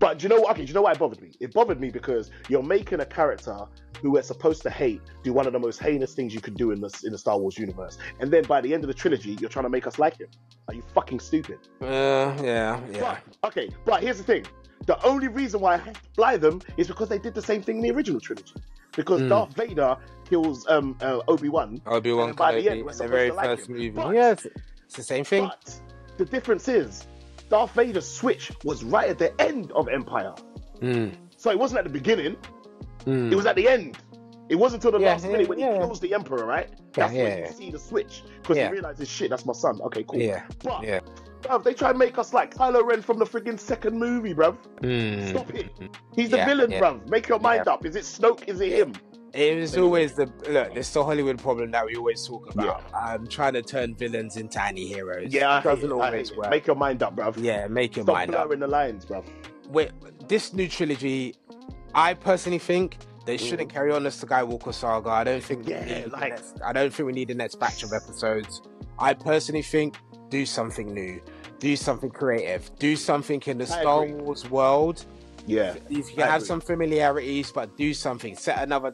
Speaker 1: But do you know what? Okay, do you know why it bothered me? It bothered me because you're making a character who we're supposed to hate do one of the most heinous things you could do in the in the Star Wars universe, and then by the end of the trilogy, you're trying to make us like him. Are you fucking stupid?
Speaker 2: Uh, yeah, yeah.
Speaker 1: But, okay, but here's the thing: the only reason why I fly them is because they did the same thing in the original trilogy. Because
Speaker 2: Mm.
Speaker 1: Darth Vader kills um, uh, Obi Wan,
Speaker 2: Obi Wan
Speaker 1: by the end, we're supposed
Speaker 2: very
Speaker 1: to like
Speaker 2: first
Speaker 1: him.
Speaker 2: movie.
Speaker 1: But-
Speaker 2: Yes, it's the same thing.
Speaker 1: but the difference is Darth Vader's switch was right at the end of Empire.
Speaker 2: Mm,
Speaker 1: So it wasn't at the beginning;
Speaker 2: mm.
Speaker 1: it was at the end. It wasn't until the
Speaker 2: Yeah,
Speaker 1: last
Speaker 2: yeah,
Speaker 1: minute when
Speaker 2: yeah.
Speaker 1: he kills the Emperor, right? That's when you see the switch because he realizes, shit, that's my son. Okay, cool.
Speaker 2: yeah,
Speaker 1: But
Speaker 2: yeah.
Speaker 1: bruv, they try and make us like Kylo Ren from the friggin' second movie, bruv.
Speaker 2: Mm.
Speaker 1: Stop it. He's the villain, bruv. Make your mind up. Is it Snoke? Is it him?
Speaker 2: It was always the look. It's the Hollywood problem that we always talk about. Um, trying to turn villains into anti-heroes.
Speaker 1: Yeah, I hate
Speaker 2: doesn't
Speaker 1: it.
Speaker 2: Always
Speaker 1: it.
Speaker 2: work.
Speaker 1: Make your mind up, bruv.
Speaker 2: yeah, make your
Speaker 1: Stop
Speaker 2: mind up.
Speaker 1: blurring the lines, bruv.
Speaker 2: Wait, this new trilogy, I personally think they shouldn't carry on as the Skywalker saga. I don't think. we
Speaker 1: Mm. Yeah, like-
Speaker 2: next, I don't think we need the next batch of episodes. I personally think do something new, do something creative, do something in the
Speaker 1: I
Speaker 2: Star
Speaker 1: agree.
Speaker 2: Wars world.
Speaker 1: Yeah, if
Speaker 2: You can
Speaker 1: I
Speaker 2: have
Speaker 1: agree.
Speaker 2: some familiarities, but do something. Set another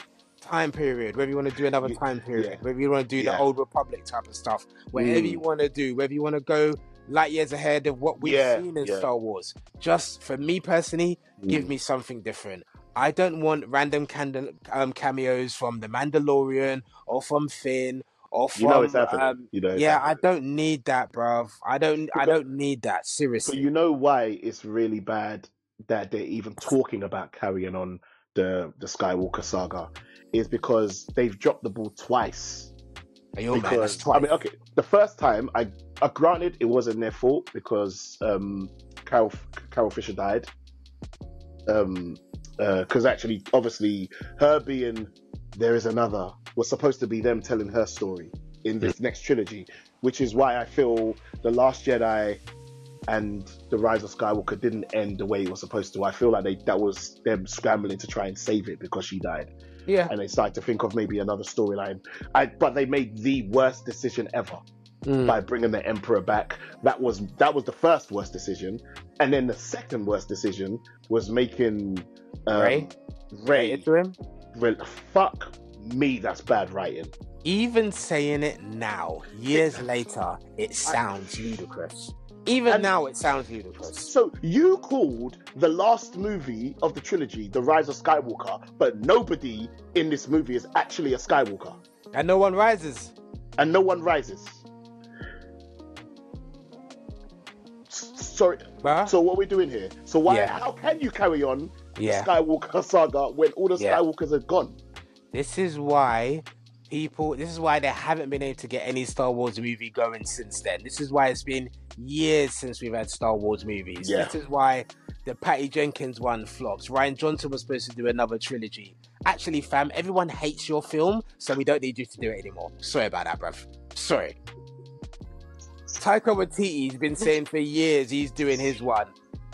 Speaker 2: time period. Whether you want to do another time period,
Speaker 1: yeah.
Speaker 2: whether you want to do the old Republic type of stuff, whatever
Speaker 1: Mm.
Speaker 2: you want to do, whether you want to go light years ahead of what we've
Speaker 1: Yeah,
Speaker 2: seen in
Speaker 1: yeah.
Speaker 2: Star Wars. Just for me personally, give
Speaker 1: Mm.
Speaker 2: me something different. I don't want random candle, um, cameos from The Mandalorian or from Finn or from.
Speaker 1: you know it's happening.
Speaker 2: um,
Speaker 1: you know, it's
Speaker 2: yeah, I don't need that, bruv. I don't. I don't need that. seriously.
Speaker 1: But you know why it's really bad that they're even talking about carrying on the the Skywalker saga is because they've dropped the ball twice. Because
Speaker 2: twice.
Speaker 1: I mean, okay, the first time I, uh, granted, it wasn't their fault because um, Carol Carol Fisher died. Um, because actually, obviously, her being there is another was supposed to be them telling her story in this next trilogy, which is why I feel the Last Jedi and the Rise of Skywalker didn't end the way it was supposed to. I feel like they that was them scrambling to try and save it because she died
Speaker 2: yeah.
Speaker 1: and they started to think of maybe another storyline. I but they made the worst decision ever
Speaker 2: Mm.
Speaker 1: by bringing the Emperor back. That was that was the first worst decision, and then the second worst decision was making um?
Speaker 2: Rey. Right to him.
Speaker 1: fuck me, that's bad writing.
Speaker 2: Even saying it now, years later, it sounds ludicrous. Even
Speaker 1: And-
Speaker 2: now, it sounds ludicrous.
Speaker 1: So you called the last movie of the trilogy The Rise of Skywalker, but nobody in this movie is actually a Skywalker,
Speaker 2: And no one rises.
Speaker 1: and no one rises. Sorry,
Speaker 2: Bruh.
Speaker 1: So what we're doing here? So why?
Speaker 2: Yeah.
Speaker 1: How can you carry on
Speaker 2: yeah.
Speaker 1: the Skywalker saga when all the
Speaker 2: Yeah.
Speaker 1: Skywalkers are gone?
Speaker 2: This is why people. This is why they haven't been able to get any Star Wars movie going since then. This is why it's been years since we've had Star Wars movies.
Speaker 1: Yeah.
Speaker 2: This is why the Patty Jenkins one flops. Rian Johnson was supposed to do another trilogy. Actually, fam, everyone hates your film, so we don't need you to do it anymore. Sorry about that, bruv. Sorry. Taika Waititi's been saying for years he's doing his one.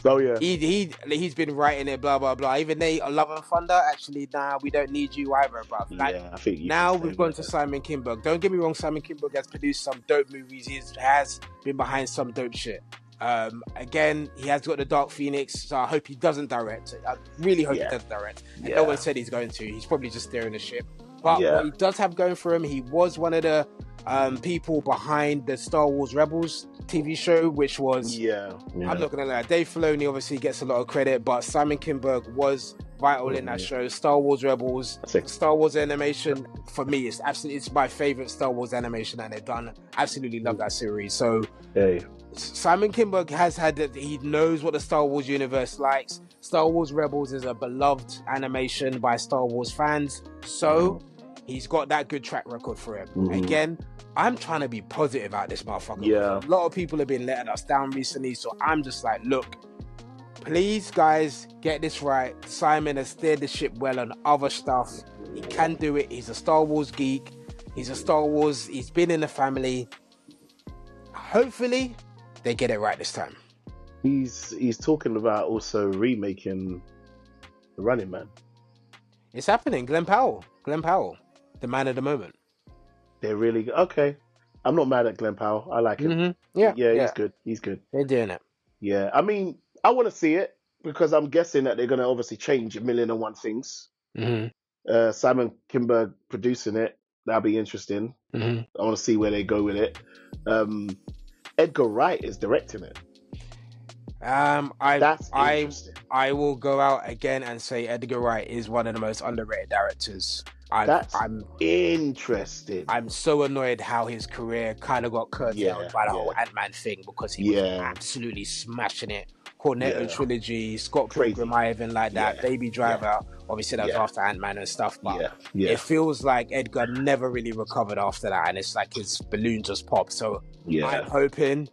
Speaker 1: Oh yeah.
Speaker 2: He he he's been writing it, blah blah blah. Even they Love and Thunder, actually, nah, we don't need you either, bruv. Like
Speaker 1: yeah, I think
Speaker 2: now we've gone
Speaker 1: that.
Speaker 2: to Simon Kinberg. Don't get me wrong, Simon Kinberg has produced some dope movies. He has been behind some dope shit. Um, again, he has got the Dark Phoenix, so I hope he doesn't direct. I really hope
Speaker 1: Yeah.
Speaker 2: he doesn't direct. And
Speaker 1: Yeah.
Speaker 2: No one said he's going to. He's probably just steering the ship. But
Speaker 1: Yeah.
Speaker 2: what he does have going for him, he was one of the um, people behind the Star Wars Rebels TV show, which was
Speaker 1: Yeah. yeah.
Speaker 2: I'm not gonna lie. Dave Filoni obviously gets a lot of credit, but Simon Kinberg was vital in that
Speaker 1: Mhm.
Speaker 2: show. Star Wars Rebels, Star Wars animation for me is absolutely it's my favorite Star Wars animation, and they've done. Absolutely love that series. So
Speaker 1: Hey.
Speaker 2: Simon Kinberg has had that. He knows what the Star Wars universe likes. Star Wars Rebels is a beloved animation by Star Wars fans. So. He's got that good track record for him.
Speaker 1: Mhm.
Speaker 2: Again, I'm trying to be positive about this motherfucker.
Speaker 1: Yeah.
Speaker 2: A lot of people have been letting us down recently, so I'm just like, look, please, guys, get this right. Simon has steered the ship well on other stuff. He can do it. He's a Star Wars geek. He's a Star Wars. He's been in the family. Hopefully, they get it right this time.
Speaker 1: He's he's talking about also remaking the Running Man.
Speaker 2: It's happening. Glen Powell. Glen Powell, the man of the moment.
Speaker 1: They're really okay. I'm not mad at Glen Powell. I like him.
Speaker 2: Mm-hmm. Yeah,
Speaker 1: yeah,
Speaker 2: yeah,
Speaker 1: he's good. He's good.
Speaker 2: they're doing it.
Speaker 1: Yeah, I mean, I want to see it because I'm guessing that they're going to obviously change a million and one things.
Speaker 2: Mm-hmm.
Speaker 1: Uh, Simon Kinberg producing it. That'll be interesting.
Speaker 2: Mm-hmm.
Speaker 1: I want to see where they go with it. Um, Edgar Wright is directing it.
Speaker 2: Um, I
Speaker 1: That's
Speaker 2: I. I will go out again and say Edgar Wright is one of the most underrated directors. I'm
Speaker 1: That's
Speaker 2: I'm
Speaker 1: interesting.
Speaker 2: I'm so annoyed how his career kind of got curtailed
Speaker 1: Yeah,
Speaker 2: by the
Speaker 1: yeah.
Speaker 2: whole Ant Man thing because he was
Speaker 1: Yeah.
Speaker 2: absolutely smashing it. Cornetto
Speaker 1: Yeah.
Speaker 2: trilogy, Scott
Speaker 1: Crazy.
Speaker 2: Pilgrim, I even like that. Baby Driver, obviously that was after Ant Man and stuff, but it feels like Edgar never really recovered after that, and it's like his balloon just popped. So I'm hoping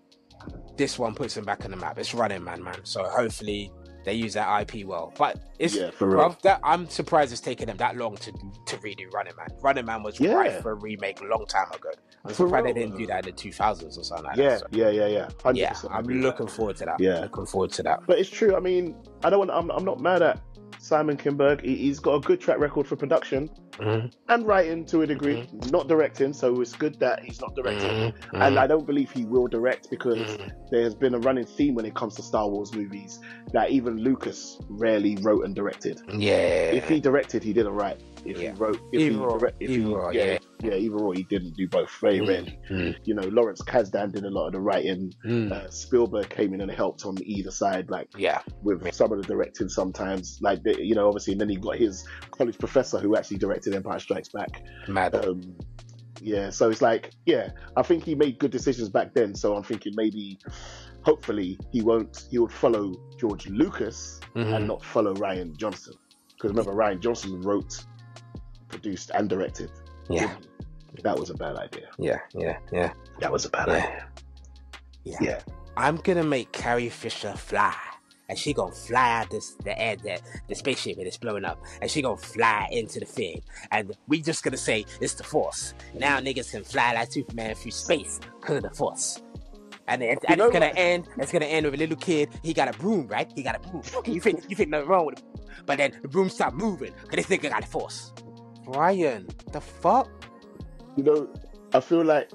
Speaker 2: this one puts him back on the map. It's running man, man. So hopefully They use that IP well, but it's
Speaker 1: Yeah,
Speaker 2: bruv, that I'm surprised it's taken them that long to to redo Running Man. Running Man was
Speaker 1: Yeah.
Speaker 2: right for a remake a long time ago. I'm
Speaker 1: For
Speaker 2: surprised they didn't do that in the 2000s or something like
Speaker 1: Yeah,
Speaker 2: that. So,
Speaker 1: yeah, yeah, yeah. 100%.
Speaker 2: yeah, I'm looking forward to that.
Speaker 1: Yeah.
Speaker 2: looking forward to that.
Speaker 1: But it's true. I mean, I don't want. I'm, I'm not mad at Simon Kinberg. He, he's got a good track record for production mm-hmm. and writing to a degree. Mm-hmm. Not directing, so it's good that he's not directing. Mm-hmm. And I don't believe he will direct because there has been a running theme when it comes to Star Wars movies that even Lucas rarely wrote and directed.
Speaker 2: yeah,
Speaker 1: If he directed, he did it right. If
Speaker 2: Yeah.
Speaker 1: he wrote, if
Speaker 2: Either
Speaker 1: he
Speaker 2: or.
Speaker 1: direct, if he,
Speaker 2: or,
Speaker 1: yeah,
Speaker 2: yeah.
Speaker 1: yeah, either or, he didn't do both. Very rarely.
Speaker 2: Mm.
Speaker 1: You know, Lawrence Kasdan did a lot of the writing.
Speaker 2: Mm.
Speaker 1: Uh, Spielberg came in and helped on either side, like
Speaker 2: yeah,
Speaker 1: with some of the directing sometimes. Like, the, you know, obviously, and then he got his college professor who actually directed Empire Strikes Back.
Speaker 2: mad.
Speaker 1: Um, yeah, so it's like, yeah, I think he made good decisions back then. So I'm thinking maybe, hopefully, he won't, he would follow George Lucas
Speaker 2: Mhm.
Speaker 1: and not follow Rian Johnson. Because remember, Rian Johnson wrote, produced, and directed.
Speaker 2: Yeah,
Speaker 1: That was a bad idea.
Speaker 2: yeah, yeah, yeah,
Speaker 1: That was a bad idea.
Speaker 2: yeah.
Speaker 1: Yeah.
Speaker 2: I'm gonna make Carrie Fisher fly. And she gonna fly out this the air the, the spaceship and it's blowing up. And she gonna fly into the thing. And we just gonna say it's the force. Now niggas can fly like Superman through space because of the force. And, it, and it's gonna
Speaker 1: what?
Speaker 2: end. It's gonna end with a little kid. He got a broom, right? He got a broom. You think you think nothing wrong with it, but then the broom stopped moving because this nigga got a force. Brian, the fuck?
Speaker 1: You know, I feel like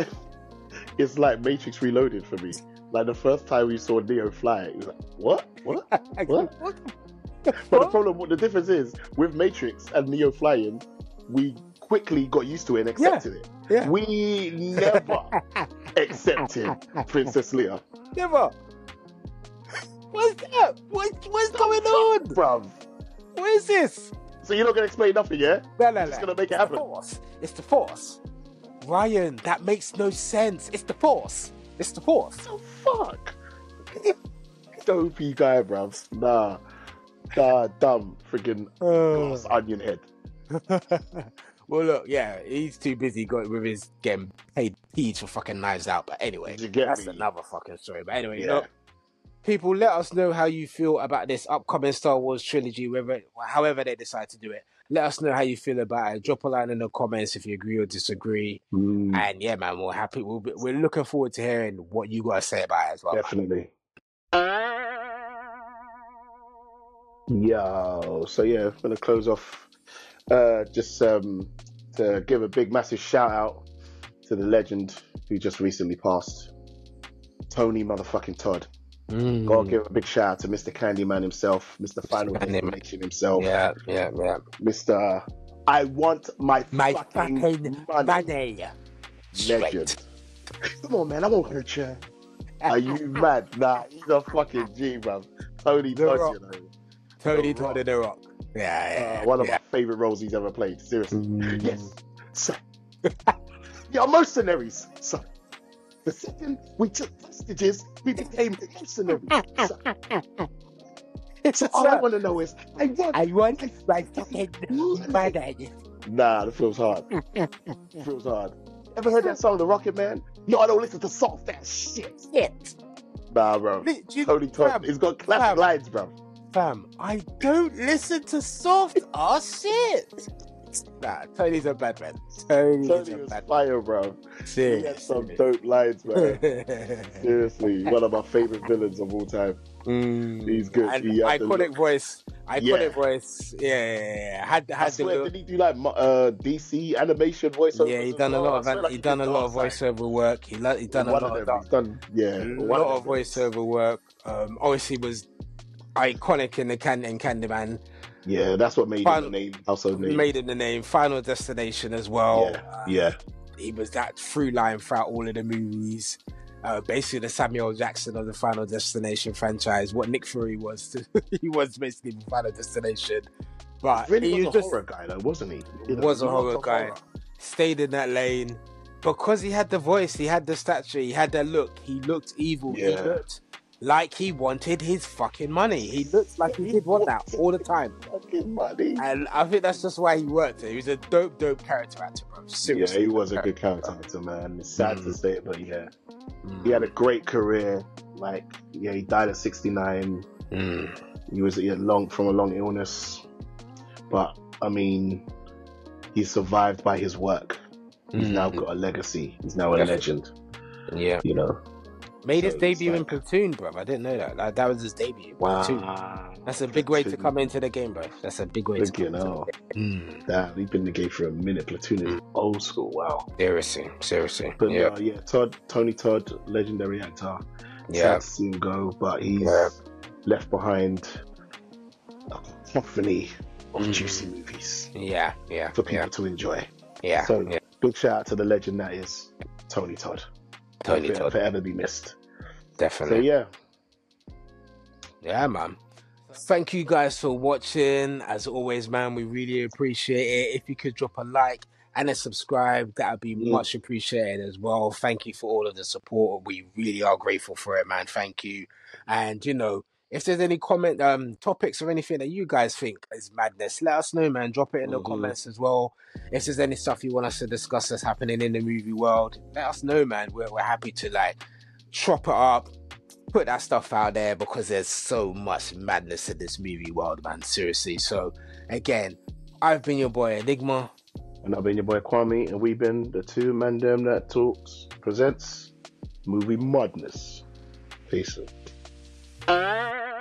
Speaker 1: it's like Matrix Reloaded for me. Like the first time we saw Neo fly, it was like, what? What? What?
Speaker 2: What?
Speaker 1: But the problem, what the difference is with Matrix and Neo flying, we quickly got used to it and accepted it.
Speaker 2: Yeah.
Speaker 1: We never accepted Princess Leia.
Speaker 2: Never. What's that? What, what's going on?
Speaker 1: Bruv.
Speaker 2: What is this?
Speaker 1: So you're not gonna explain nothing, yeah?
Speaker 2: No, no, no.
Speaker 1: gonna make it happen.
Speaker 2: The force. It's the force. Ryan, that makes no sense. It's the force. It's the force.
Speaker 1: the fuck? Dopey guy, bruv. Nah. Nah, dumb freaking glass onion head.
Speaker 2: well, look, yeah, he's too busy going with his getting paid peas for fucking knives out. But anyway,
Speaker 1: Did you get
Speaker 2: that's
Speaker 1: me?
Speaker 2: another fucking story. But anyway,
Speaker 1: Yeah.
Speaker 2: look, people, let us know how you feel about this upcoming Star Wars trilogy, whether however they decide to do it. Let us know how you feel about it. Drop a line in the comments if you agree or disagree.
Speaker 1: Mm,
Speaker 2: And yeah, man, we're happy. We'll be, we're looking forward to hearing what you got to say about it as well.
Speaker 1: definitely. Yo, so yeah, I'm gonna close off. Uh, just um, to give a big, massive shout out to the legend who just recently passed, Tony motherfucking Todd.
Speaker 2: Mm.
Speaker 1: Gotta give a big shout out to Mr. Candyman himself, Mr. Final. Destination himself,
Speaker 2: Yeah, yeah, yeah.
Speaker 1: Mr. I want my,
Speaker 2: My
Speaker 1: fucking,
Speaker 2: fucking
Speaker 1: money.
Speaker 2: money.
Speaker 1: legend. Come on, man, I won't hurt you. Are you mad? Nah, he's a fucking G, bro. Tony Todd, you know.
Speaker 2: Tony
Speaker 1: The
Speaker 2: Todd in the Rock. Yeah, yeah.
Speaker 1: Uh, one of
Speaker 2: yeah.
Speaker 1: my favorite roles he's ever played. Seriously.
Speaker 2: Mm.
Speaker 1: Yes. So, you're mercenaries. So, the second we took hostages, we became mercenaries. So, so all I want to know is, I want.
Speaker 2: I want my fucking money.
Speaker 1: Nah, the feels hard. the film's hard. Ever heard that song, The Rocket Man? Yo, I don't listen to soft ass shit.
Speaker 2: Shit.
Speaker 1: Nah, bro.
Speaker 2: You,
Speaker 1: Tony Todd, he's got classic
Speaker 2: fam.
Speaker 1: lines, bro.
Speaker 2: Fam, I don't listen to soft ass shit. Nah, Tony's a bad man. Tony's
Speaker 1: Tony
Speaker 2: a
Speaker 1: was
Speaker 2: bad
Speaker 1: fire, bro.
Speaker 2: man.
Speaker 1: He had some dope lines, man. Seriously, one of my favorite villains of all time.
Speaker 2: Mm.
Speaker 1: He's good.
Speaker 2: And
Speaker 1: He
Speaker 2: iconic
Speaker 1: look.
Speaker 2: voice. Iconic
Speaker 1: Yeah.
Speaker 2: voice. Yeah, yeah, yeah. Had,
Speaker 1: I
Speaker 2: had the
Speaker 1: swear, did he do like uh, DC animation voiceover?
Speaker 2: Yeah, he done a lot of he done a lot of voiceover work. He he done a lot
Speaker 1: of
Speaker 2: of
Speaker 1: done, yeah,
Speaker 2: a lot of
Speaker 1: them.
Speaker 2: voiceover work. Um, obviously was iconic in the Can in Candyman.
Speaker 1: Yeah, that's what made
Speaker 2: Final-
Speaker 1: him the name, name.
Speaker 2: Made him the name. Final Destination as well.
Speaker 1: yeah,
Speaker 2: Uh,
Speaker 1: yeah,
Speaker 2: he was that through line throughout all of the movies. Uh, basically, the Samuel Jackson of the Final Destination franchise. What Nick Fury was, to, he was basically the Final Destination. But
Speaker 1: really
Speaker 2: he
Speaker 1: was,
Speaker 2: was
Speaker 1: a
Speaker 2: just
Speaker 1: horror guy, though, wasn't he?
Speaker 2: He was a horror guy. stayed in that lane because he had the voice, he had the stature, he had that look. He looked evil. He looked like he wanted his fucking money. He looks like he did want that all the time.
Speaker 1: Fucking money.
Speaker 2: And I think that's just why he worked it. He was a dope, dope character actor, bro.
Speaker 1: Yeah, he was a good character actor, man. It's sad to
Speaker 2: Mm.
Speaker 1: say, but yeah,
Speaker 2: Mm.
Speaker 1: he had a great career. Like, yeah, he died at 69.
Speaker 2: Mm.
Speaker 1: He was yeah, long from a long illness, but I mean, he survived by his work. He's now
Speaker 2: Mm.
Speaker 1: got a legacy. He's now a
Speaker 2: Definitely.
Speaker 1: legend.
Speaker 2: Yeah.
Speaker 1: You know.
Speaker 2: Made his
Speaker 1: So it's
Speaker 2: debut in Platoon, bro. I didn't know that. Like, that was his debut. Platoon. That's a big way to come into the game, bro. That's a big way to
Speaker 1: Big,
Speaker 2: come
Speaker 1: you
Speaker 2: into
Speaker 1: know.
Speaker 2: the. Mm.
Speaker 1: Damn, he's been in the game for a minute. Platoon is old school. Wow.
Speaker 2: Seriously, seriously.
Speaker 1: But
Speaker 2: yeah,
Speaker 1: uh, yeah, Todd, Tony Todd, legendary actor.
Speaker 2: yeah,
Speaker 1: Sad to see him go, but he's
Speaker 2: Yeah.
Speaker 1: left behind a company of
Speaker 2: Mhm.
Speaker 1: juicy movies
Speaker 2: yeah, yeah,
Speaker 1: for people
Speaker 2: yeah,
Speaker 1: to enjoy.
Speaker 2: yeah,
Speaker 1: So
Speaker 2: yeah.
Speaker 1: big shout out to the legend that is Tony Todd. He'll
Speaker 2: Todd,
Speaker 1: forever be missed.
Speaker 2: Definitely.
Speaker 1: So yeah,
Speaker 2: Yeah, man. Thank you guys for watching. As always, man, we really appreciate it. If you could drop a like and a subscribe, that would be
Speaker 1: Mm.
Speaker 2: much appreciated as well. Thank you for all of the support. We really are grateful for it, man. Thank you. And you know, if there's any comment um topics or anything that you guys think is madness, let us know, man. Drop it in the
Speaker 1: Mhm.
Speaker 2: comments as well. If there's any stuff you want us to discuss that's happening in the movie world, let us know, man. We're we're happy to like chop it up, put that stuff out there because there's so much madness in this movie world, man. Seriously. So again, I've been your boy Enigma.
Speaker 1: and I've been your boy Kwame, and we've been the two ManDem that talks presents movie madness. Peace. out. Uh...